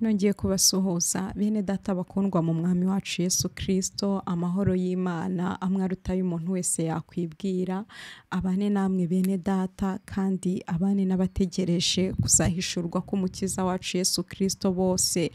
nongeye kubasuhuza. Bene data bakundwa mu mwami wacu Yesu kirisito amahoro y'imana amwe arutayo umuntu wese yakwibwira. Abane namwe bene data kandi abane n'abategereje kuzahishurwa k'umukiza wacu Yesu kirisito bose.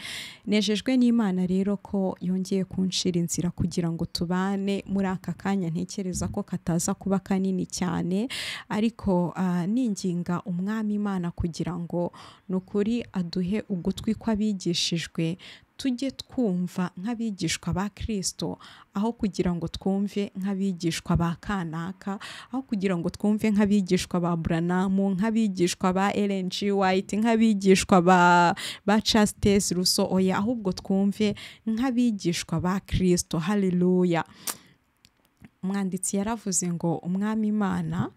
Nejejwe n'imana rero ko yongeye kunshira inzira kugira ngo tubane. Muri aka kanya ntekereza ko kataza kuba kanini cyane ariko ah, ninginga umwami imana kugira ngo ni ukuri aduhe ugutwi kw'abigishijwe tujye twumva nk'abigishwa ba kirisito aho kugira ngo twumve nk'abigishwa ba kanaka aho kugira ngo twumve nk'abigishwa ba buranamu nk'abigishwa ba erenji wayiti nk'abigishwa ba casitesi ruso oya ahubwo twumve nk'abigishwa ba kirisito haleluya umwanditsi yaravuze ngo umwami imana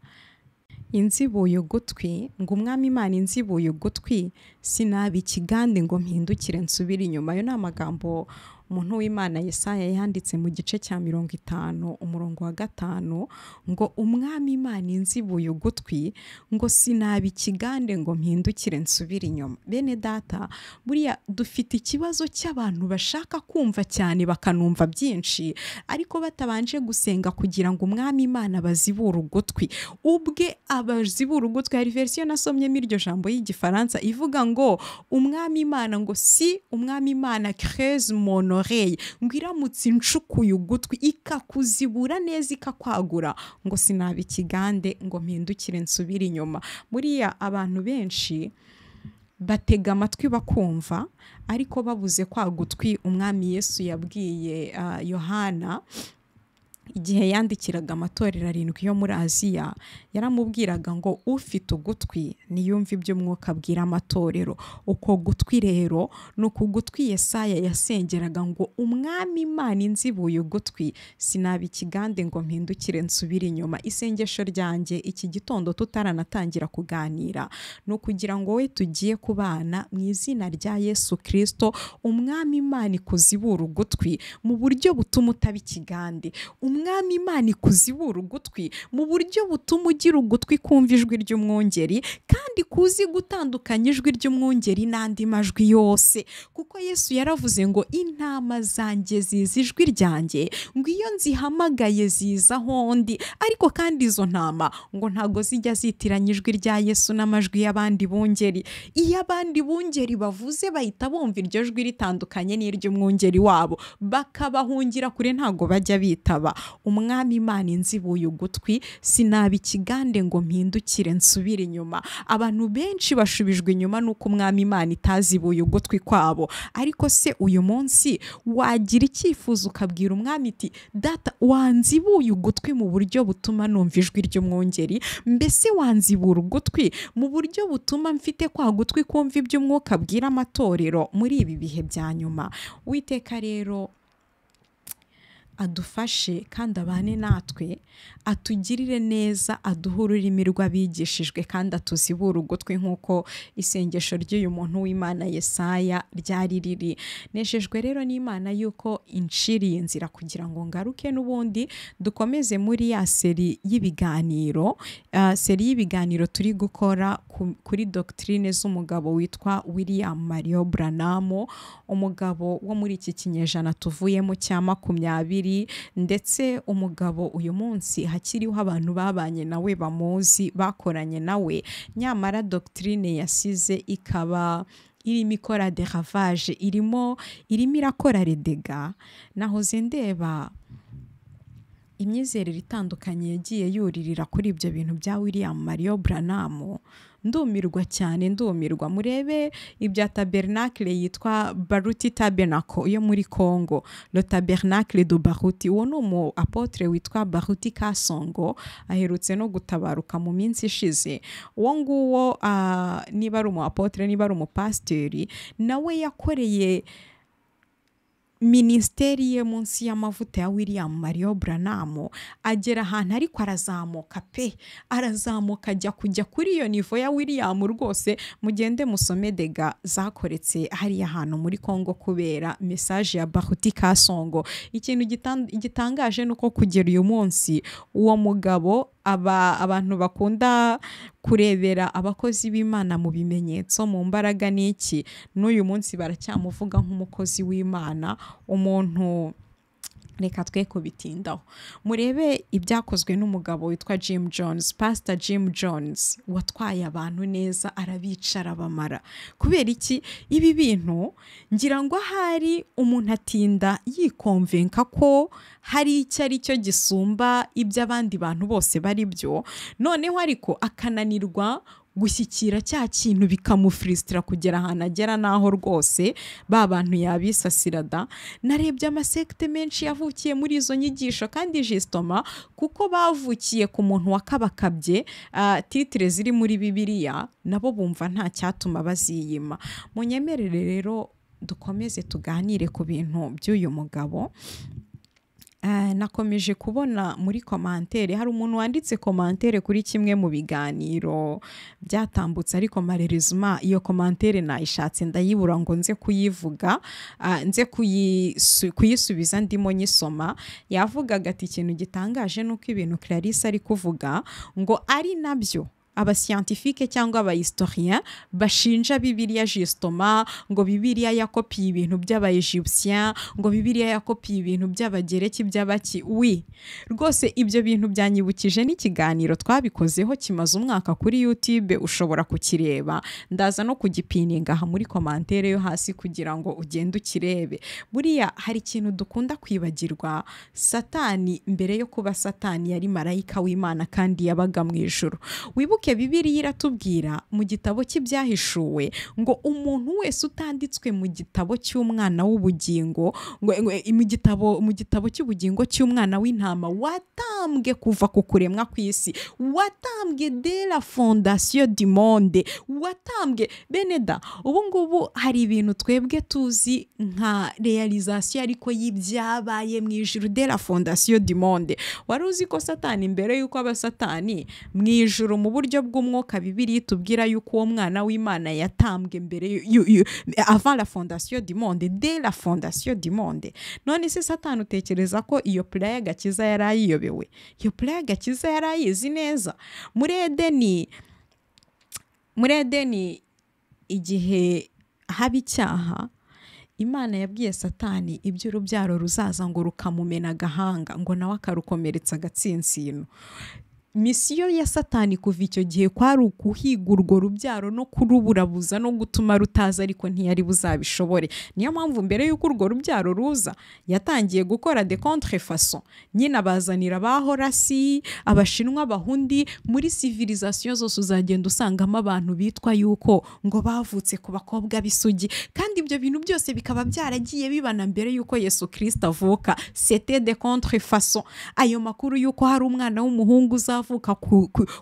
inzibuye ugutwi ngo umwami imana inzibuye ugutwi sinaba ikigande ngo mpindukire nsubire inyuma. Ayo ni amagambo umuntu w'imana Yesaya yanditse mu gice cya mirongo itanu umurongo wa gatanu ngo umwami imana inzibuye ugutwi ngo sinaba ikigande ngo mpindukire nsubire inyuma. Bene data buriya dufite ikibazo cy'abantu bashaka kumva cyane bakanumva byinshi ariko batabanje gusenga kugira ngo umwami imana bazibure ugutwi. Ubwe abazibura ugutwi hari verisiyo nasomyemo iryo jambo y'igifaransa ivuga ngo umwami imana ngo si umwami imana kereze monoreye ngo iramutse inshukuye ugutwi ikakuzibura neza ikakwagura. Ngo sinaba ikigande ngo mpindukire nsubire inyuma. Buriya abantu benshi batega amatwi bakumva ariko babuze kwa gutwi umwami yesu yabwiye ah, yohana igihe yandikiraga amatorero arindwi yo muri aziya yaramubwiraga ngo ufite ugutwi niyumve iby'umwuka abwira amatorero. Uko gutwi rero ni uku gutwi yesaya yasengeraga ngo umwami imana inzibuye ugutwi sinaba ikigande ngo mpindukire nsubire inyuma. Isengesho ryanjye iki gitondo tutaranatangira kuganira. Ni ukugira ngo we tugiye kubana mu izina rya yesu kirisito umwami imana ikuzibura ugutwi mu buryo butuma utaba ikigande. Umwami imana ikuzibura ugutwi mu buryo butuma ugira ugutwi kumva ijwi ry'umwungeri kandi kuzi gutandukanya ijwi ry'umwungeri n'andi majwi yose. Kuko yesu yaravuze ngo intama zanjye zizi ijwi ryanjye ngo iyo nzihamagaye ziza aho ndi. Ariko kandi izo ntama ngo ntago zijya zitiranya ijwi rya yesu n'amajwi y'abandi bungeri. Iyo abandi bungeri bavuze bahita bumva iryo jwi ritandukanye n'iry'umwungeri wabo bakabahungira kure ntago bajya bitaba. Umwami imana inzibuye ugutwi sinaba ikigande ngo mpindukire nsubire inyuma. Abantu benshi bashubijwe inyuma n'uko umwami imana itazibuye ugutwi kwabo. Ariko se uyu munsi wagira icyifuzo ukabwira umwami iti data wanzibuye ugutwi mu buryo butuma numva ijwi ry'umwungeri? Mbese wanzibura ugutwi mu buryo butuma mfite kwa gutwi kumva iby'umwuka abwira amatorero? Muri ibi bihe bya nyuma. Witeka rero adufashe kandi abane natwe atugirire neza aduhe ururimi rw'abigishijwe kandi atuzibure ugutwi nk'uko isengesho ry'uyu muntu w'imana Yesaya ryari riri. Nejejwe rero n'imana y'uko inciriye inzira kugira ngo ngaruke n'ubundi dukomeze muri ya seri y'ibiganiro seri y'ibiganiro turi gukora ku- kuri dogitirine z'umugabo witwa william mario branamo umugabo wo muri iki kinyejana tuvuyemo cya makumyabiri ndetse umugabo uyu munsi hakiriho abantu babanye nawe bamuzi bakoranye nawe. Nyamara dogitirine yasize ikaba irimo ikora deravage irimo irimo irakora redega. Nahoze ndeba imyizerere itandukanye yagiye yuririra kuri ibyo bintu bya william mario branam ndumirwa cyane ndumirwa. Murebe ibya tabernakle yitwa baruti tabernacle yo muri congo. Le tabernacle de baruti. Uwo ni umu apotre witwa baruti kasongo aherutse no gutabaruka mu minsi ishize. Uwo nguwo ah, niba ari umu apotre niba ari umupasiteri nawe yakoreye minisiteri ye munsi y'amavuta ya william mario branam agera ahantu ariko arazamuka pe. Arazamuka ajya kujya kuri iyo nivo ya william rwose. Mugende musome dega zakoretse hariya hantu muri congo kubera mesaje ya bahuti kasongo. Ikintu gitan- gitangaje ni uko kugera uyu munsi uwo mugabo aba abantu bakunda kurebera abakozi b'imana mu bimenyetso mu mbaraga n'iki? N'uyu munsi baracyamuvuga nk'umukozi w'imana umuntu reka twe kubitindaho. Murebe ibyakozwe n'umugabo witwa Jim Jones. Pastor Jim Jones watwaye abantu neza arabicara bamara kubera iki? Ibi bintu ngira ngo ahari umuntu atinda yikomvenka ko hari icyo ari cyo gisumba ibyo abandi bantu bose bari byo noneho ariko akananirwa gushyikira cya kintu bikamufurisitira kugera ahantu agera n'aho rwose ba bantu yabisasira da. Narebye amasekite menshi yavukiye muri izo nyigisho kandi jisitoma kuko bavukiye ku muntu wakabakabye titire ziri muri bibiliya nabo bumva nta cyatuma baziyima. Munyemerere rero dukomeze tuganire ku bintu by'uyu mugabo. Nakomeje kubona muri komantere hari umuntu wanditse komantere kuri kimwe mu biganiro byatambutse ariko marerezima iyo komantere nayishatse ndayibura ngo nze kuyivuga nze kuyisubiza ndimo nyisoma yavugaga ati ikintu gitangaje ni uko ibintu Clarisse ari kuvuga ngo ari na byo. Abasiyantifike cyangwa abahistorien bashinja bibiliya jisitoma ngo bibiliya yakopiye ibintu by'abayegyptien ngo bibiliya yakopiye ibintu by'abagereki by'abaki wi rwose ibyo bintu byanyibukije n'ikiganiro twabikozeho kimaze umwaka kuri youtube ushobora kukireba. Ndaza no kugipininga aha muri komantere yo hasi kugira ngo ugende ukirebe. Buriya hari ikintu dukunda kwibagirwa satani mbere yo kuba satani yari marayika w'imana kandi yabaga mu ijoro wibuke bibiriya iratubwira mu gitabo cy'ibyahishuwe ngo umuntu wese utanditswe mu gitabo cy'umwana w'ubugingo mu gitabo mu gitabo cy'ubugingo cy'umwana w'intama watambwe kuva ku kuremwa kw'isi watambwe de la fondasiyo di monde watambwe. Beneda ubu ngubu hari ibintu twebwe tuzi nka realizasiyo ariko y'ibyabaye mu ijuru de la fondasiyo di monde. Wari uzi ko satani mbere y'uko aba satani? Mu ijuru mu buryo bw'umwuka bibiri tubwira yuko uwo mwana w'imana yatambwe mbere avant la fondation du monde de la fondation du monde. None se satani utekereza ko iyo pula y'agakiza yari ayiyobewe? Iyo pula y'agakiza yari ayizi neza? Muri edeni muri edeni igihe haba icyaha imana yabwiye satani iby'urubyaro ruzaza ngo rukamumena agahanga ngo nawe akarukomeretsa agatsinsino misiyo ya satani kuva icyo gihe kwari ukuhiga urwo rubyaro no kuruburabuza no gutuma rutaza ariko ntiyari buzabishobore. Niyo mpamvu mbere y'uko urwo rubyaro ruza yatangiye gukora de contrefaçon. Nyine abazanira ba horasi abashinwa abahundi muri civilisation zose uzagenda usangamo abantu bitwa yuko ngo bavutse ku bakobwa b'isugi. Kandi ibyo bintu byose bikaba byaragiye bibana mbere y'uko yesu kirisita avuka. Sete de contrefaçon. Ayo makuru y'uko hari umwana w'umuhungu uzavuka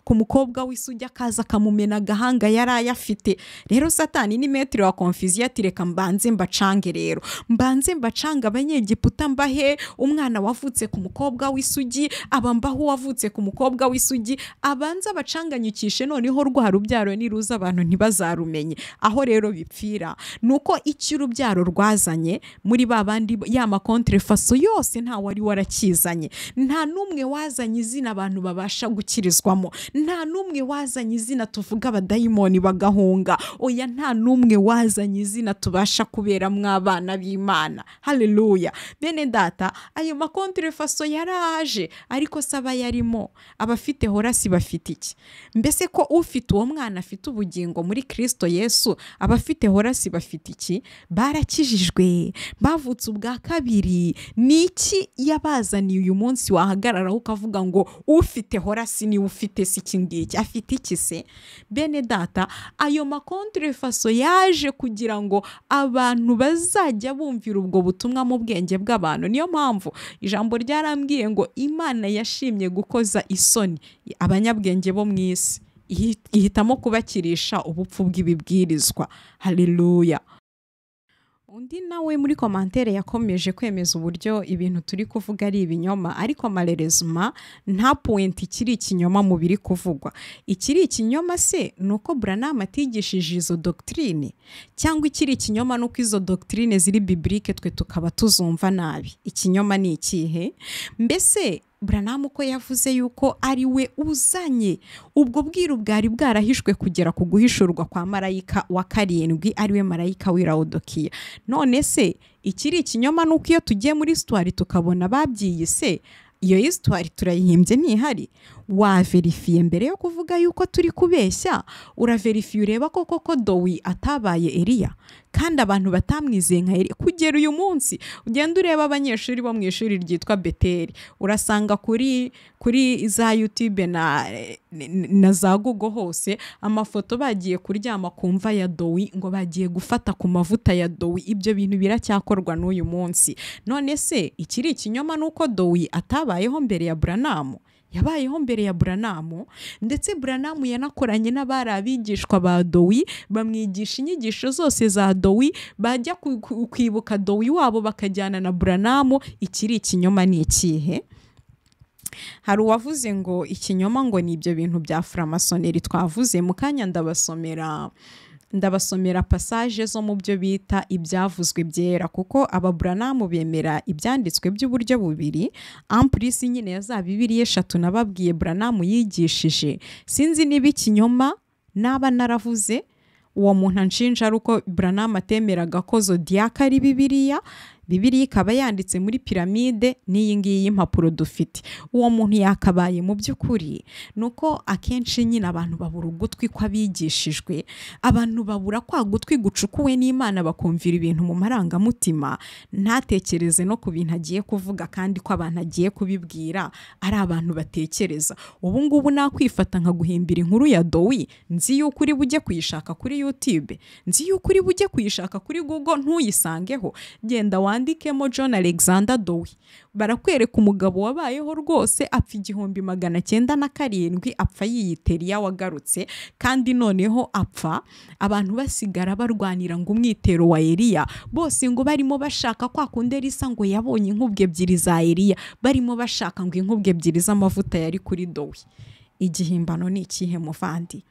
ku mukobwa w'isugi akaza akamumena agahanga yari ayafite. Rero satani ni metero wa konfiziyo ati reka mbanze mbacange rero. Mbanze mbacange abanyegiputa mbahe umwana wavutse ku mukobwa w'isugi aba mbaho uwavutse ku mukobwa w'isugi abanza abacanganyukishe noneho rwa rubyaro niruza abantu ntibazarumenye. Aho rero bipfira. Ni uko icyo urubyaro rwazanye muri ba bandi ya makonterefaso yose nta wari warakizanye. Nta n'umwe wazanye izina abantu babasha gukirizwamo. Nta n'umwe wazanye izina tuvuga abadayimoni bagahunga. Oya nta n'umwe wazanye izina tubasha kuberamo abana b'imana. Hareruya bene data ayo makonterefaso yaraje ariko se aba yarimo. Abafite horasi bafite iki? Mbese ko ufite uwo mwana afite ubugingo muri kirisito yesu abafite horasi bafite iki? Barakijijwe. Bavutse ubwa kabiri. Ni iki yabazaniye uyu munsi wahagararaho ukavuga ngo ufite horasi? Ni we ufite si iki ngiki afite iki se bene data ayo makonterefaso yaje kugira ngo abantu bazajya bumvira ubwo butumwa mu bwenge bw'abantu. Niyo mpamvu ijambo ryarambwiye ngo imana yashimye gukoza isoni abanyabwenge bo mu isi. Ihitamo kubakirisha ubupfu bw'ibibwirizwa. Hareruya undi nawe muri komantere yakomeje kwemeza uburyo ibintu turi kuvuga ari ibinyoma ariko marerezuma nta puwenti ikiri ikinyoma mu biri kuvugwa. Ikiri ikinyoma se ni uko buranama atigishije izo dogitirine cyangwa ikiri ikinyoma ni uko izo dogitirine ziri biburike twe tukaba tuzumva nabi. Ikinyoma ni ikihe? Mbese buranamu ko yavuze yuko ari we uzanye. Ubwo bwiru bwari bwarahishwe kugera ku guhishurwa kwa marayika wa karindwi ari we marayika w'irawudokiya none se ikiri ikinyoma ni uko iyo tugiye muri sitwari tukabona babyiyise iyo hisitwari turayihimbye ntihari. Waverifiye mbere yo kuvuga yuko turi kubeshya? Uraverifiye ureba ko koko dowi atabaye eriya kandi abantu batamwizeye nka eriya kugera uyu munsi ugenda ureba abanyeshuri bo mu ishuri ryitwa beteri urasanga kuri kuri za yutube na, za google hose amafoto bagiye kuryama ku mva ya dowi ngo bagiye gufata ku mavuta ya dowi ibyo bintu biracyakorwa n'uyu munsi. None se ikiri ikinyoma ni uko dowi atabayeho mbere ya buranamu yabayeho mbere ya buranamu ndetse buranamu yanakoranye n'abari abigishwa ba dowi bamwigisha inyigisho zose za dowi bajya kwibuka dowi wabo bakajyana na buranamu ikiri ikinyoma ni ikihe? Hari uwavuze ngo ikinyoma ngo ni ibyo bintu bya furamasoneri twavuze mu kanya ndabasomera. Ndabasomera pasaje zo mu byo bita ibyavuzwe byera kuko ababuranamu bemera ibyanditswe by'uburyo bubiri ampurisi nyine ya za bibiri eshatu nababwiye buranamu yigishije. Sinzi niba ikinyoma naba naravuze uwo muntu anshinja ari uko buranamu atemeraga ko zodiyaka ari bibiriya bibiriya ikaba yanditse muri piramide n'iyi ngiyi y'impapuro dufite. Uwo muntu yakabaye mu by'ukuri ni uko akenshi nyine abantu babura ugutwi kw'abigishijwe. Abantu babura kwa gutwi gucukuwe n'imana bakumvira ibintu mu marangamutima. Ntatekereze no ku bintu agiye kuvuga kandi ko abantu agiye kubibwira ari abantu batekereza. Ubu ngubu nakwifata nkaguhimbira inkuru ya dowi nzi yuko uri bujye kuyishaka kuri yutube nzi yuko uri bujye kuyishaka kuri google. Ntuyisangeho. Genda wandikemo john alexander dowi barakwereka umugabo wabayeho rwose apfa igihumbi magana cyenda na karindwi apfa yiyitera wagarutse kandi noneho apfa abantu basigara barwanira ngo umwitero wa eriya bose ngo barimo bashaka kwa kundi risa ngo yabonye inkubwe ebyiri za eriya barimo bashaka ngo inkubwe ebyiri z'amavuta yari kuri dowi igihimbano ni ikihe muvandi?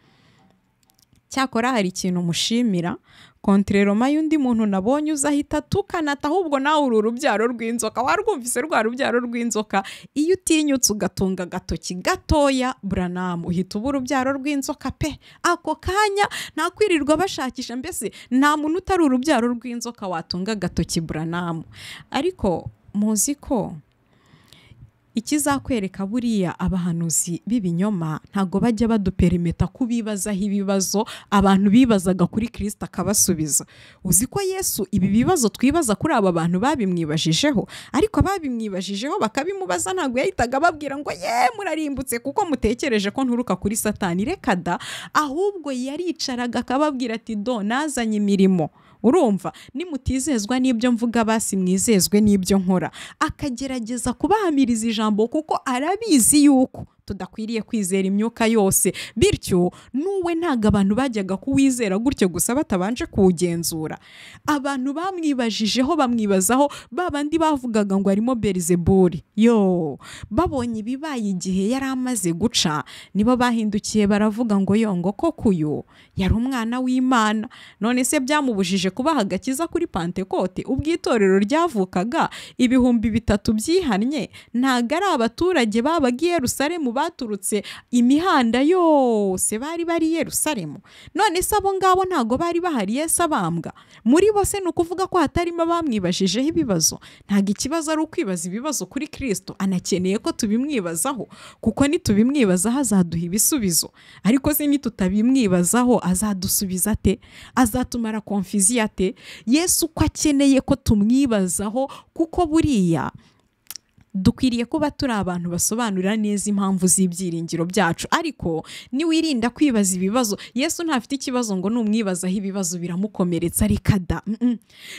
Cyakora hari ikintu mushimira kontreroma y'undi muntu nabonye uza ahita tukanata ahubwo nawe uri urubyaro rw'inzoka. Warwumvise rwa rubyaro rw'inzoka. Iyo utinyutse ugatunga agatoki gatoya buranamu uhita uba urubyaro rw'inzoka pe. Ako kanya ntakwirirwa bashakisha mbese nta muntu utari urubyaro rw'inzoka watunga agatoki buranamu. Ariko muzi ko ikizakwereka buriya abahanuzi b'ibinyoma ntabwo bajya baduperimeta kubibazaho ibibazo abantu bibazaga kuri kirisita akabasubiza. Uzi ko yesu ibi bibazo twibaza kuri aba bantu babimwibajijeho ariko ababimwibajijeho bakabimubaza ntabwo yahitaga babwira ngo ye murarimbutse kuko mutekereje ko nturuka kuri satani. Reka da ahubwo yaricaraga akababwira ati do nazanye imirimo. Urumva. Nimutizezwa n'ibyo mvuga basi mwizezwe n'ibyo nkora. Akagerageza kubahamiriza ijambo kuko arabizi yuko. Tudakwiriye kwizera imyuka yose. Bityo n'uwe ntabwo abantu bajyaga kuwizera gutyo gusa batabanje kuwugenzura. Abantu bamwibajijeho bamwibazaho babandi bavugaga ngo arimo berizeburi yo babonye ibibaye igihe yari amaze guca nibo bahindukiye baravuga ngo yongo koko uyu yari umwana w'imana. None se byamubujije kubaha agakiza kuri pantekote ubwo itorero ryavukaga ibihumbi bitatu byihannye ntabwo ari abaturage babaga i Yerusalemu baturutse imihanda yose bari bari Yerusalemu. None se abo ngabo ntabwo bari bahari? Yesu abambwa. Muri bo se ni ukuvuga ko hatarimo abamwibajijeho ibibazo. Ntabwo ikibazo ari ukwibaza ibibazo kuri kirisito anakeneye ko tubimwibazaho kuko nitubimwibazaho azaduha ibisubizo. Ariko se nitutabimwibazaho azadusubiza ate? Azatumara konfiziyo ate? Yesu uko akeneye ko tumwibazaho kuko buriya dukwiriye kuba turi abantu basobanurira neza impamvu z'ibyiringiro byacu. Ariko niwirinda kwibaza ibibazo yesu ntafite ikibazo ngo numwibazaho ibibazo biramukomeretsa reka da.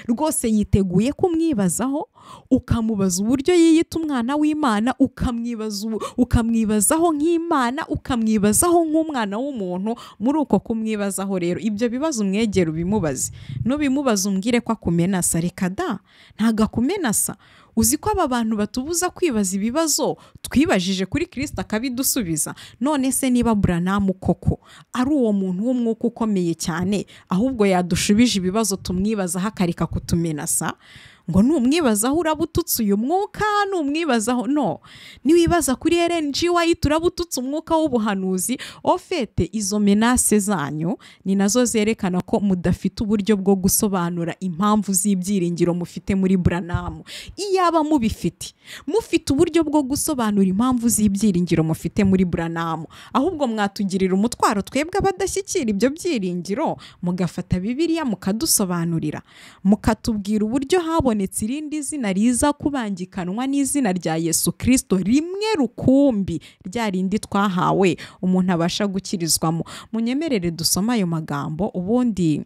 Rwose yiteguye kumwibazaho ukamubaza uburyo yiyita umwana w'imana ukamwibazaho nk'imana ukamwibazaho nk'umwana w'umuntu. Muri uko kumwibazaho rero ibyo bibazo umwegera ubimubaze. Nubimubaza umbwire ko akumenasa reka da. Ntabwo akumenasa. Uzi ko aba bantu batubuza kwibaza ibibazo? Twibajije kuri kirisita akabidusubiza. None se niba buranamu koko ari uwo muntu w'umwuka ukomeye cyane ahubwo yadushubije ibibazo tumwibazaho akareka kutumenasa? Ngo numwibazaho uraba ututse uyu mwuka numwibazaho no. Niwibaza kuri rng wayita uraba ututse umwuka w'ubuhanuzi ofete izo menase zanyu ni na zo zerekana ko mudafite uburyo bwo gusobanura impamvu z'ibyiringiro mufite muri buranamu. Iyaba mubifite mufite uburyo bwo gusobanura impamvu z'ibyiringiro mufite muri buranamu. Ahubwo mwatugirira umutwaro twebwe abadashyikira ibyo byiringiro mugafata bibiliya mukadusobanurira. Mukatubwira uburyo habonetse irindi zina riza kubangikanwa n'izina rya yesu kirisito rimwe rukumbi rya rindi twahawe umuntu abasha gukirizwamo. Munyemerere dusome ayo magambo ubundi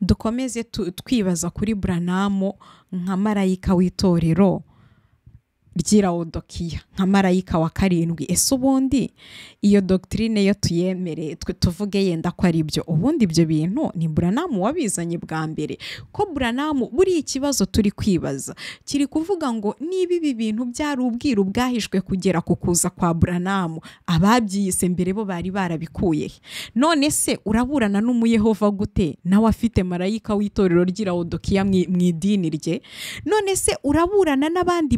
dukomeze twibaza kuri buranamu nka marayika w'itorero. Ry'irawudokiya nka marayika wa karindwi. Ese ubundi iyo dogitirine yo tuyemere twe tuvuge yenda ko ari byo? Ubundi ibyo bintu ni buranamu wabizanye bwa mbere. Ko buranamu buriya ikibazo turi kwibaza. Kiri kuvuga ngo niba ibi bintu byari ubwiru bwahishwe kugera ku kuza kwa buranamu ababyiyise mbere bo bari barabikuye. None se uraburana n'umuyehova gute? Nawe afite marayika w'itorero ry'irawudokiya mu idini rye? None se uraburana n'abandi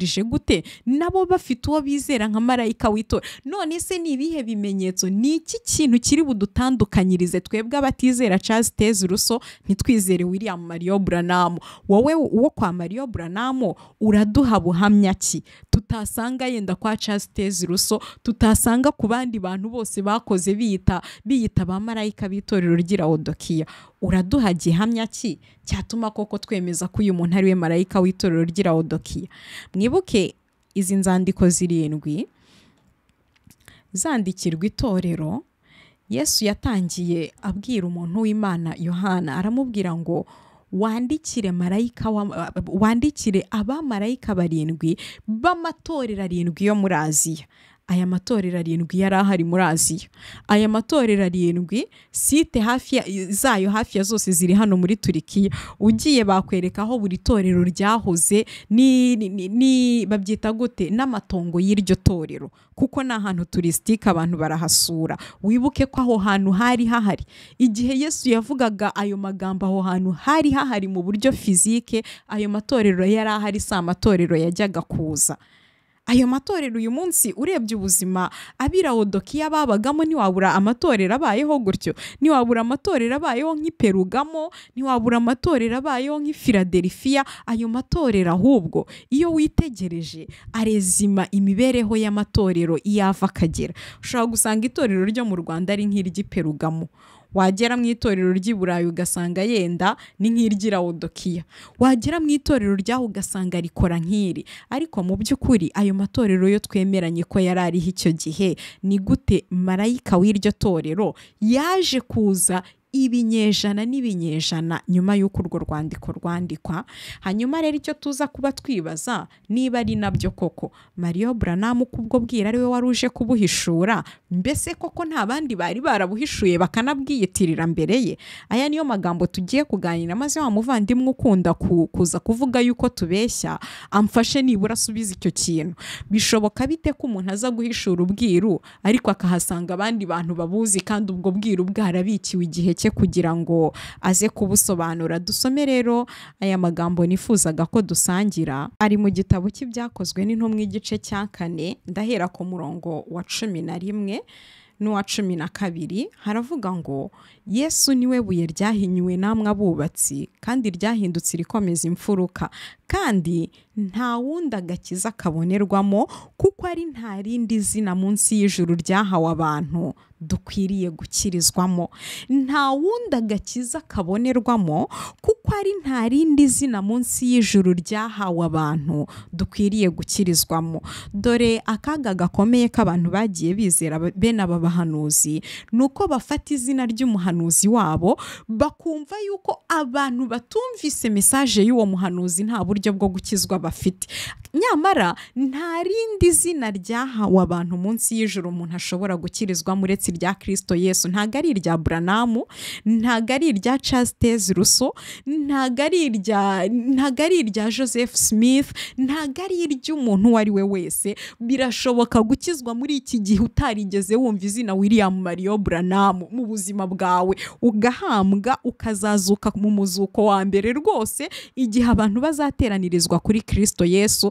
bababanje gute? Nabo bafite uwo bizera nka marayika w'itora. None se ni ibihe bimenyetso? Ni iki kintu kiri budutandukanyirize? Twebwe abatizera Charles teze uruso ntitwizere william mariyo buranamu wowe uwo kwa mariyo buranamu uraduha buhamya ki? Tutasanga yenda kwa Charles teze uruso tutasanga ku bandi bantu bose bakoze biyita biyita ba marayika b'itorero ry'irawudokiya uraduha gihamya ki? Cyatuma koko twemeza ko uyu muntu ari we marayika w'itorero ry'irawudokiya mwibuke izi nzandiko zirindwi zandikirwa itorero yesu yatangiye abwira umuntu w'imana yohana aramubwira ngo wandikire marayika wandikire abamarayika barindwi b'amatorero arindwi yo muri aziya. Aya matorero arindwi yari ahari muri aziya. Aya matorero arindwi site hafi zayo hafi ya zose ziri hano muri turikiya ugiye bakwereka aho buri torero ryahoze ni babyita gute? N'amatongo y'iryo torero. Kuko ni ahantu turisitike abantu barahasura. Wibuke ko aho hantu hari hahari. Igihe yesu yavugaga ayo magambo aho hantu hari hahari mu buryo fizike ayo matorero yari ahari si amatorero yajyaga kuza. Ayo matorero uyu munsi urebye ubuzima abirawodokiya babagamo ntiwabura amatorero abayeho gutyo ntiwabura amatorero abayeho nk'iperugamo ntiwabura amatorero abayeho nk'ifiladelifiya ayo matorero ahubwo iyo witegereje arezima imibereho y'amatorero iyo ava akagera. Ushobora gusanga itorero ryo mu rwanda ari nk'iry'iperugamo wagera mu itorero ry'i burayi ugasanga yenda ni nk'iry'irawudokiya wagera mu itorero ryaho ugasanga rikora nk'iri. Ariko mu by'ukuri ayo matorero yo twemeranye ko yari ariho icyo gihe ni gute marayika w'iryo torero yaje kuza ibinyejana n'ibinyejana nyuma y'uko urwo rwandiko rwandikwa. Hanyuma rero icyo tuza kuba twibaza niba ari na byo koko? Mariyo buranamu kubwo bwira ari we wari uje kubuhishura? Mbese koko nta bandi bari barabuhishuye bakanabwiyitirira mbere ye? Aya niyo magambo tugiye kuganira maze wa muvandimwe ukunda kuza kuvuga yuko tubeshya amfashe nibura asubiza icyo kintu. Bishoboka bite ko umuntu aza guhishura ubwiru ariko akahasanga abandi bantu babuzi kandi ubwo bwiru bwarabikiwe igihe cye kugira ngo aze kubusobanura. Dusome rero aya magambo nifuzaga ko dusangira. Ari mu gitabo cy'ibyakozwe n'intumwa igice cya kane ndahera ku murongo wa cumi na rimwe n'uwa cumi na kabiri haravuga ngo yesu ni we buye ryahinyuwe namwe abubatsi kandi ryahindutse irikomeza imfuruka. Kandi nta wundi agakiza kabonerwamo kuko ari nta rindi zina munsi y'ijuru ryahawe abantu. Dukwiriye gukirizwamo. Nta wundi agakiza kabonerwamo kuko ari nta rindi zina munsi y'ijuru ryahawe abantu dukwiriye gukirizwamo. Dore akaga gakomeye k'abantu bagiye bizera bene aba bahanuzi ni uko bafata izina ry'umuhanuzi wabo bakumva yuko abantu batumvise mesaje y'uwo muhanuzi nta buryo bwo gukizwa bafite. Nyamara nta rindi zina ryahawe abantu munsi y'ijoro umuntu ashobora gukirizwamo uretse irya kirisito yesu. Ntabwo ari irya buranamu ntabwo ari irya casitezi ruso ntabwo ari irya ntabwo ari irya joseph smith ntabwo ari iry'umuntu uwo ari we wese. Birashoboka gukizwa muri iki gihe utarigeze wumva izina william mario buranamu mu buzima bwawe. Ugahambwa ukazazuka mu muzuko wa mbere. Rwose igihe abantu bazateranirizwa kuri kirisito yesu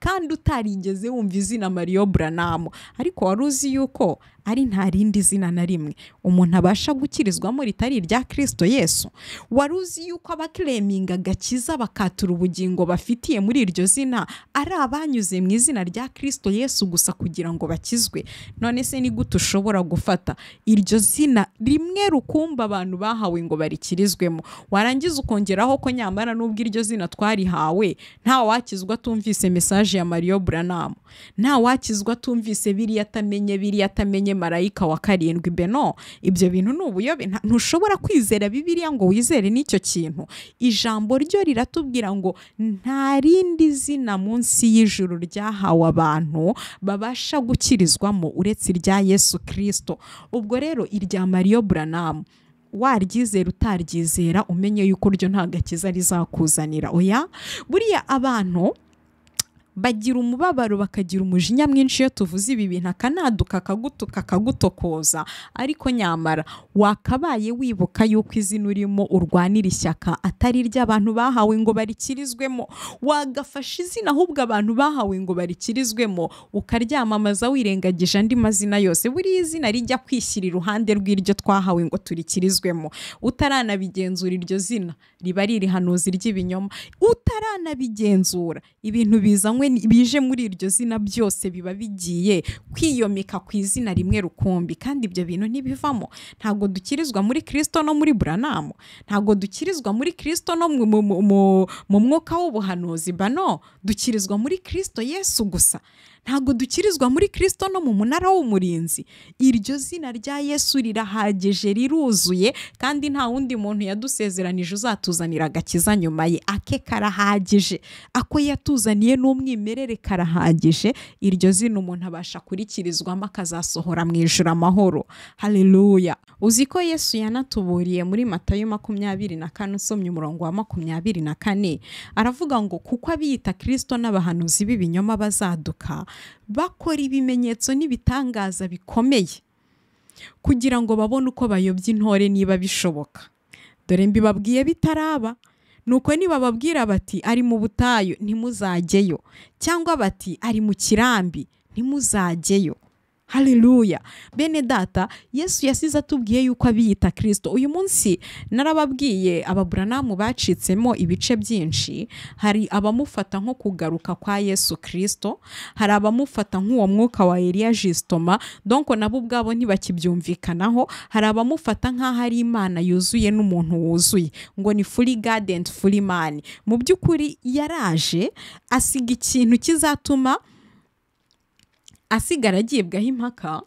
kandi utarigeze wumva izina Mario buranamu ariko wari uzi yuko ari nta rindi zina na rimwe. Umuntu abasha gukirizwamo ritari irya kirisito yesu. Wari uzi yuko abakireminga agakiza bakatura ubugingo bafitiye muri iryo zina? Ari abanyuze mu izina rya kirisito yesu gusa kugira ngo bakizwe. None se ni gute ushobora gufata? Iryo zina rimwe rukumba abantu bahawe ngo barikirizwemo. Warangiza ukongeraho ko nyamara n'ubwo iryo zina twarihawe nta wakizwa atumvise mesaje ya Mario buranamu nta wakizwa atumvise biriya atamenye biriya atamenye marayika wa karindwi beno ibyo bintu ni ubuyobe. Ntushobora kwizera bibiriya ngo wizere n'icyo kintu. Ijambo ryo riratubwira ngo nta rindi zina munsi y'ijuru ryahawe abantu babasha gukirizwamo uretse irya yesu kirisito ubwo rero irya Mario buranamu waryizera utaryizera umenye yuko ryo nta gakiza rizakuzanira. Oya? Buriya abantu bagira umubabaro bakagira umujinya mwinshi iyo tuvuze ibi bintu. Akanaduka akagutuka akagutokoza. Ariko nyamara wakabaye wibuka yuko izina urimo urwanira ishyaka atari iry'abantu bahawe ngo barikirizwemo. Wagafasha izina ahubwo abantu bahawe ngo barikirizwemo. Ukaryamamaza wirengagije andi mazina yose. Buriya izina rijya kwishyira iruhande rw'iryo twahawe ngo turikirizwemo. Utaranabigenzura iryo zina riba ari irihanuzi ry'ibinyoma. Utaranabigenzura ibintu bizanywe bije muri iryo zina byose biba bigiye kwiyomeka ku izina rimwe rukumbi. Kandi ibyo bintu ntibivamo. Ntabwo dukirizwa muri kirisito no muri buranamu. Ntabwo dukirizwa muri kirisito no mu mwuka w'ubuhanuzi bano. Dukirizwa muri kirisito yesu gusa. Ntabwo dukirizwa muri kirisito no mu munara w'umurinzi. Iryo zina rya yesu rirahagije riruzuye kandi nta wundi muntu yadusezeranije uzatuzanira agakiza nyuma ye. Ake karahagije. Ako yatuzaniye n'umwimerere karahagije. Iryo zina umuntu abasha kurikirizwamo akazasohora mu ijoro amahoro. Haleluya. Uzi ko yesu yanatuburiye muri matayo makumyabiri na kane usomye umurongo wa makumyabiri na kane? Aravuga ngo kuko abiyita kirisito n'abahanuzi b'ibinyoma bazaduka bakora ibimenyetso n'ibitangaza bikomeye kugira ngo babone uko bayobya intore niba bishoboka. Dore mbibabwiye bitaraba nuko nibababwira bati ari mu butayu ntimuzajyeyo. Cyangwa bati ari mu kirambi ntimuzajyeyo. Haleluya bene data yesu yasize atubwiye yuko abiyita kirisito uyu munsi narababwiye ababuranamu bacitsemo ibice byinshi. Hari abamufata nko kugaruka kwa yesu kirisito hari abamufata nk'uwo mwuka wa Eliya jisitoma donko nabo ubwabo ntibakibyumvikanaho hari abamufata nk'aho ari imana yuzuye n'umuntu wuzuye. Ngo ni furi gadenti furi mani mu by'ukuri yaraje asiga ikintu kizatuma asigara agibwaho impaka.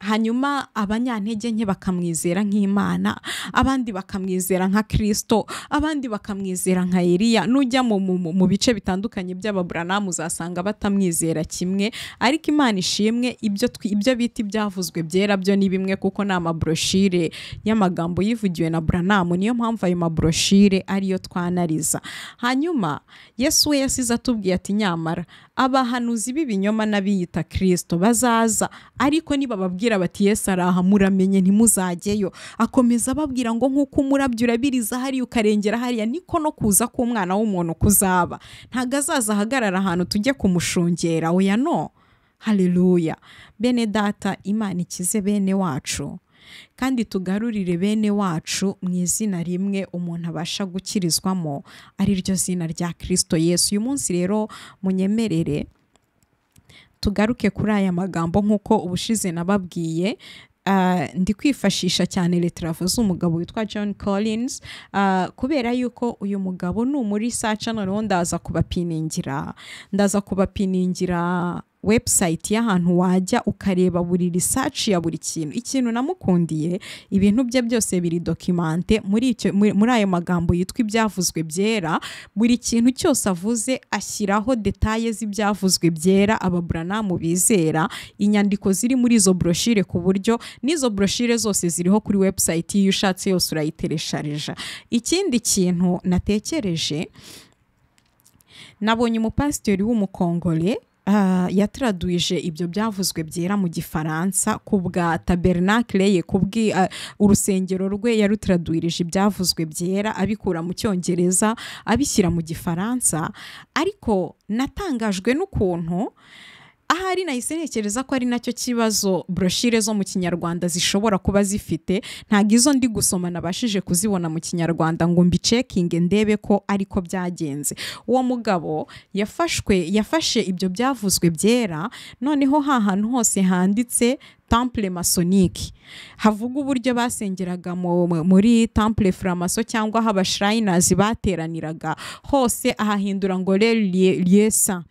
Hanyuma abanyantege nke bakamwizera nk'imana abandi bakamwizera nka kirisito abandi bakamwizera nka Eliya. Nujya mu bice bitandukanye by'ababuranamu uzasanga batamwizera kimwe ariko imana ishimwe ibyo bita ibyavuzwe byera byo ni bimwe kuko ni amabroshire y'amagambo yivugiwe na buranamu niyo mpamvu ayo mabroshire ariyo twanariza. Hanyuma yesu we yasize atubwiye ati nyamara abahanuzi b'ibinyoma n'abiyita kirisito bazaza ariko nibababwira bati yesu araha muramenye ntimuzajyeyo. Akomeza ababwira ngo nk'uko umurabyo urabiriza hariya ukarengera hariya niko no kuza k'umwana w'umuntu kuzaba. Ntabwo azaza ahagarara ahantu tujye kumushungera. Oya no. Haleluya. Bene data imana ikize bene wacu kandi tugarurire bene wacu mu izina rimwe umuntu abasha gukirizwamo ari ryo zina rya kirisito yesu. Uyu munsi rero munyemerere tugaruke kuri aya magambo nk'uko ubushize nababwiye ndi kwifashisha cyane letaravo z'umugabo witwa john collins kubera yuko uyu mugabo ni umuri saca noneho ndaza kubapiningira ndaza kubapiningira website y'ahantu wajya ukareba buri research ya buri kintu. Ikintu namukundiye ibintu bye byose biri dokimante muri icyo muri ayo magambo yitwa ibyavuzwe byera buri kintu cyose avuze ashyiraho detaye z'ibyavuzwe byera ababuranamu bizera. Inyandiko ziri muri izo broshire ku buryo n'izo broshire zose ziriho kuri website iyo ushatse yose urayiteresharija ikindi kintu natekereje nabonye umupasiteri w'umukongole ah, yatradwije ibyo byavuzwe byera mu gifaransa ku bwa tabernakle ye ah, urusengero rwe yarutradwirije ibyavuzwe byera abikura mu cyongereza abishyira mu gifaransa. Ariko natangajwe n'ukuntu ahari nahise ntekereza ko ari na cyo kibazo broshire zo mu kinyarwanda zishobora kuba zifite ntabwo izo ndi gusoma nabashije kuzibona mu kinyarwanda ngo mbicekinge ndebe ko ariko byagenze. Uwo mugabo yafashwe yafashe ibyo byavuzwe byera noneho ha hantu hose handitse temple masonique. Havuga uburyo basengeraga mu- mu- muri temple framaso cyangwa aho abashrinazi bateraniraga. Hose ahahindura ngo saint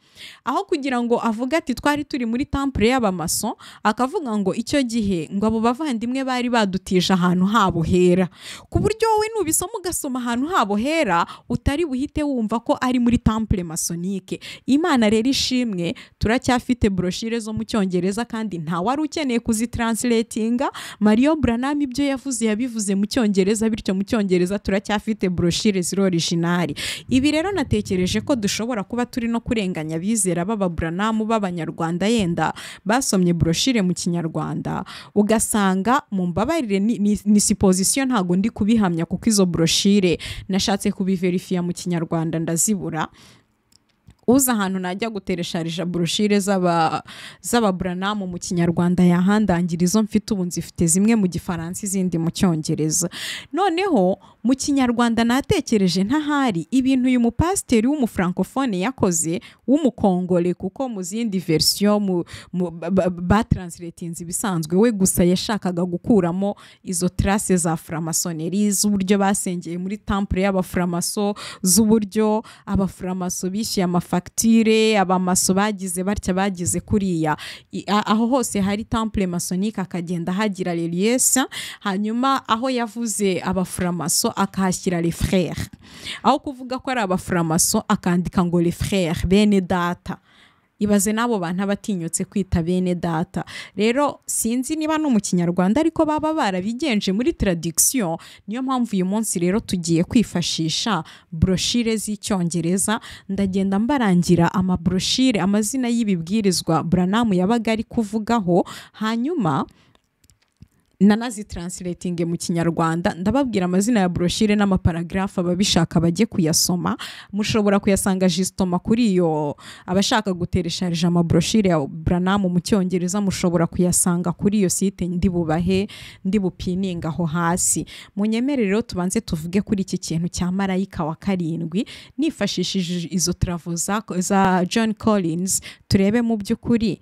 aho kugira ngo avuge ati twari turi muri temple y'abamaso akavuga ngo icyo gihe ngo abo bavandimwe bari badutije ahantu habo hera. Ku buryo wowe nubisoma ugasoma ahantu habo hera utari buhite wumva ko ari muri temple masonique. Imana rero ishimwe turacyafite broshire zo mu cyongereza kandi nta wari ukeneye kuzitranslatinga. Mario branham ibyo yavuze yabivuze mu cyongereza bityo mu cyongereza turacyafite broshire ziri originali ibi rero natekereje ko dushobora kuba turi no kurenganya abizera b'ababuranamu b'abanyarwanda yenda basomye broshire mu kinyarwanda. Ugasanga mu mbabarire ni, ni, ni supposition ntabwo ndi kubihamya kuko izo broshire nashatse kubiverifiya mu kinyarwanda ndazibura. Uza ahantu najya guteresharija broshire z'aba z'ababuranamu mu kinyarwanda yahandangira. Izo mfite ubu nzifite zimwe mu gifaransa izindi mu cyongereza. Noneho mu kinyarwanda natekereje ntahari ibintu uyu mupasiteri w'umufrancofone yakoze w'umukongole kuko mu zindi verisiyo mu, mu, ba- ba- batranslatinze ibisanzwe we gusa yashakaga gukuramo izo trace za framasoneri z'uburyo basengeye muri temple y'abaframaso z'uburyo abaframaso bishyuye amafagitire abamaso bagize batya bagize kuriya. Aho hose hari temple masonique akagenda hagira reliesa hanyuma aho yavuze abaframaso akahashyira les frères. Aho kuvuga ko ari abaframaso akandika ngo les frères bene data. Ibaze n'abo bantu aba atinyutse kwita bene data. Rero sinzi niba no mu kinyarwanda ariko baba barabigenje muri tradiction niyo mpamvu uyu munsi rero tugiye kwifashisha broshire z'icyongereza. Ndagenda mbarangira amabroshire amazina y'ibibwirizwa buranamu yabaga ari kuvugaho. Hanyuma nanazitranslatinge mu kinyarwanda ndababwira amazina ya broshire n'amaparagrafu ababishaka bajye kuyasoma. Mushobora kuyasanga jisitoma kuri iyo abashaka guteresharija amabroshire ya buranamu mu cyongereza mushobora kuyasanga kuri iyo site ndi bubahe ndi bupininga aho hasi. Munyemere rero tubanze tuvuge kuri iki kintu cya marayika wa karindwi nifashishije izo travo za, john collins turebe mu by'ukuri.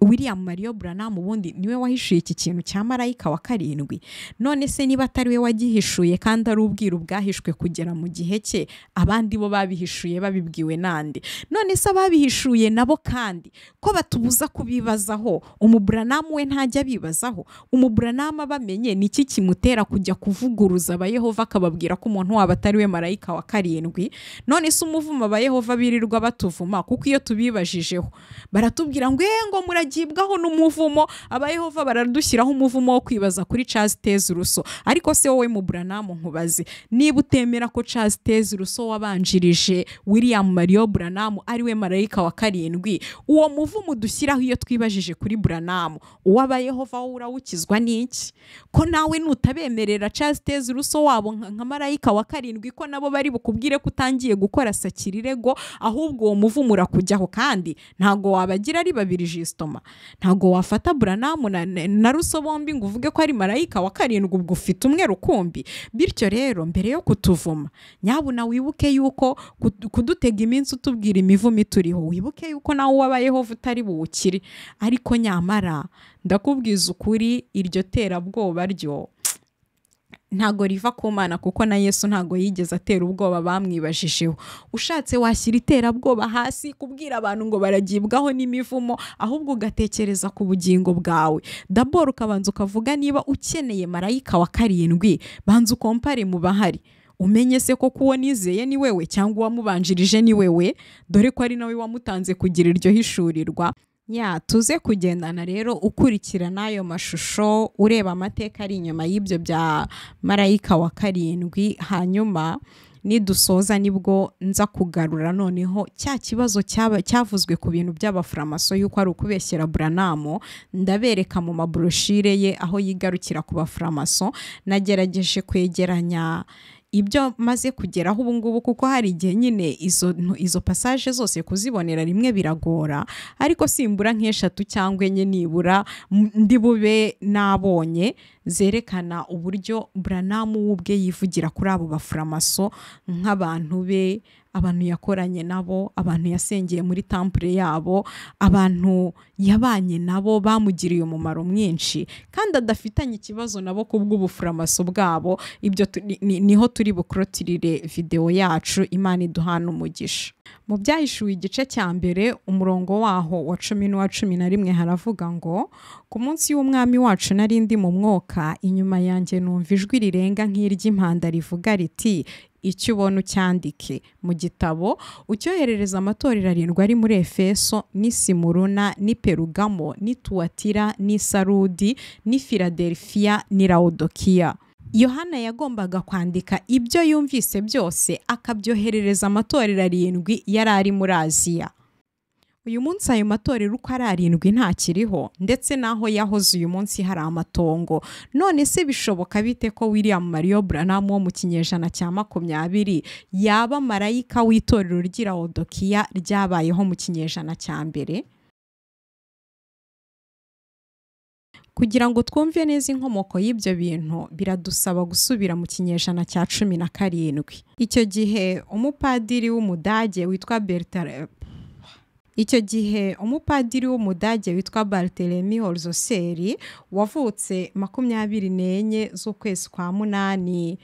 William mario branham ubundi ni we wahishuye iki kintu cya marayika wa karindwi. None se niba atari we wagihishuye kandi ari ubwiru bwahishwe kugera mu gihe cye abandi bo babihishuye babibwiwe nande none se ababihishuye nabo kandi ko batubuza kubibazaho umuburanamu we ntajya abibazaho umuburanamu abamenye ni iki kimutera kujya kuvuguruza abayehova akababwira ko umuntu wabo atari we marayika wa karindwi? None se umuvumo abayehova birirwa batuvuma kuko iyo tubibajijeho baratubwira ngo "Eh, ngo muragibwaho n'umuvumo abayehova baradushyiraho umuvumo wo kwibaza kuri Charles Teze Russo. Ariko se wowe mu Branham nkubaze niba utemera ko Charles Teze Russo wabanjirije William Mario Branham ari we marayika wa karindwi uwo muvumo dushyiraho iyo twibajije kuri Branham uw'abayehova wowe urawukizwa n'iki? Ko nawe nutabemerera Charles Teze Russo wabo nka marayika wa karindwi ko nabo bari bukubwire ko utangiye gukora sakirirego ahubwo uwo muvumo urakujyaho kandi ntago wabagira ari babiri jisitoma ntago wafata buranamu na, ruso bombi ngo uvuge ko ari marayika wa karindwi ubwo ufite umwe rukumbi bityo rero mbere yo kutuvuma nyabuna wibuke yuko kud- kudutega iminsi utubwira imivumo ituriho wibuke yuko nawe uwabayehova utari buwukire. Ariko nyamara ndakubwiza ukuri iryo terabwoba ryo ntago riva ku mana kuko na yesu ntago yigeze atera ubwoba bamwibajijeho ushatse washyira iterabwoba hasi kubwira abantu ngo baragibwaho n'imivumo ahubwo ugatekereza ku bugingo bwawe. Daboro ukabanza ukavuga niba ukeneye marayika wa karindwi banza ukompare mu bahari. Umenye se ko kuwo nizeye ni wewe cyangwa uwamubanjirije ni wewe? Dore ko ari nawe wamutanze kugira iryo hishurirwa. Ya tuze kugendana rero ukurikirana ayo mashusho ureba amateka ari inyuma y'ibyo bya marayika wa karindwi hanyuma nidusoza ni bwo nza kugarura. Noneho cya kibazo cyavuzwe ku bintu by'abafuramaso yuko ari ukubeshyera buranamo ndabereka mu maburoshire ye aho yigarukira ku bafuramaso nagerageje kwegeranya ibyo maze kugeraho ubu ngubu kuko hari igihe nyine izo izo pasaje zose kuzibonera rimwe biragora. Ariko simbura nk'eshatu cyangwa enye nibura ndi bube nabonye. Zerekana uburyo buranamu we ubwe yivugira kuri abo bafuramaso nk'abantu be abantu yakoranye nabo abantu yasengeye muri tampure yabo abantu yabanye nabo bamugiriye umumaro mwinshi. Kandi adafitanye ikibazo nabo ku bw'ubufuramaso bwabo ibyo ni ho turi bukurotirire videwo yacu imana iduhana umugisha. Mu byahishuwe igice cya mbere umurongo waho wa cumi n'uwa cumi na rimwe haravuga ngo ku munsi w'umwami wacu nari ndi mu mwuka inyuma yanjye numva ijwi rirenga nk'iry'impanda rivuga riti icyo ubona ucyandike mu gitabo ucyoherereza amatorero arindwi ari muri efeso simuruna ni perugamo ni tuwatira ni sarudi ni ni yohana yagombaga kwandika ibyo yumvise byose akabyoherereza amatorero arindwi yari ari muri aziya. Uyu munsi ayo matorero uko ari arindwi ntakiriho ndetse n'aho yahoze uyu munsi hari amatongo. None se bishoboka bite ko william mario branham wo mu kinyejana cya makumyabiri yaba marayika w'itorero ry'irawodokiya ryabayeho mu kinyejana cya mbere? Kugira ngo twumve neza inkomoko y'ibyo bintu biradusaba gusubira mu kinyejana cya cumi na karindwi. Icyo gihe umupadiri w'umudage witwa bertare icyo gihe umupadiri w'umudage witwa bartelemi horzoseri wavutse makumyabiri n'enye z'ukwezi kwa munani.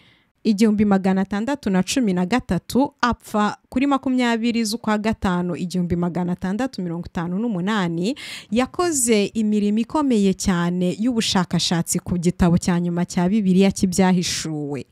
Igihumbi magana atandatu na cumi na gatatu apfa kuri makumyabiri z'ukwa gatanu igihumbi magana atandatu mirongo itanu n'umunani yakoze imirimo ikomeye cyane y'ubushakashatsi ku gitabo cya nyuma cya bibiliya cy'ibyahishuwe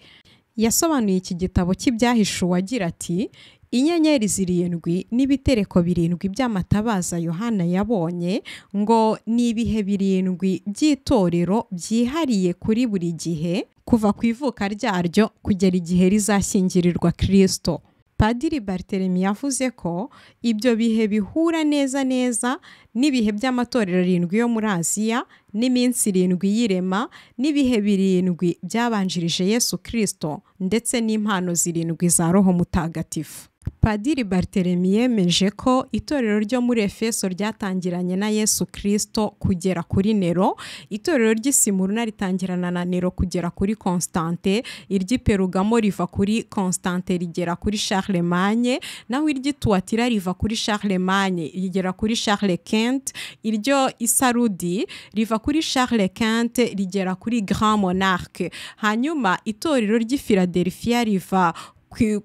yasobanuye iki gitabo cy'ibyahishuwe agira ati inyenyeri zirindwi n'ibitereko birindwi by'amatabaza yohana yabonye ngo ni ibihe birindwi by'itorero byihariye kuri buri gihe kuva ku ivuka ryaryo kugera igihe rizashyingirirwa kirisito padiri bartelemi yavuze ko ibyo bihe bihura neza neza n'ibihe by'amatorero arindwi yo muri aziya n'iminsi irindwi y'irema n'ibihe birindwi byabanjirije yesu kirisito ndetse n'impano zirindwi za roho mutagatifu. Padiri bartelemi yemeje ko itorero ryo muri efeso ryatangiranye na yesu kirisito kugera kuri nero. Itorero ry'isimuruna ritangirana na nero kugera kuri constante. Iry'iperugamo riva kuri constante rigera kuri charlemagne. Naho iry'ituwatira riva kuri charlemagne rigera kuri charles kent iryo isarudi riva kuri charles kent rigera kuri grand monarque. Hanyuma itorero ry'ifiladelfiya riva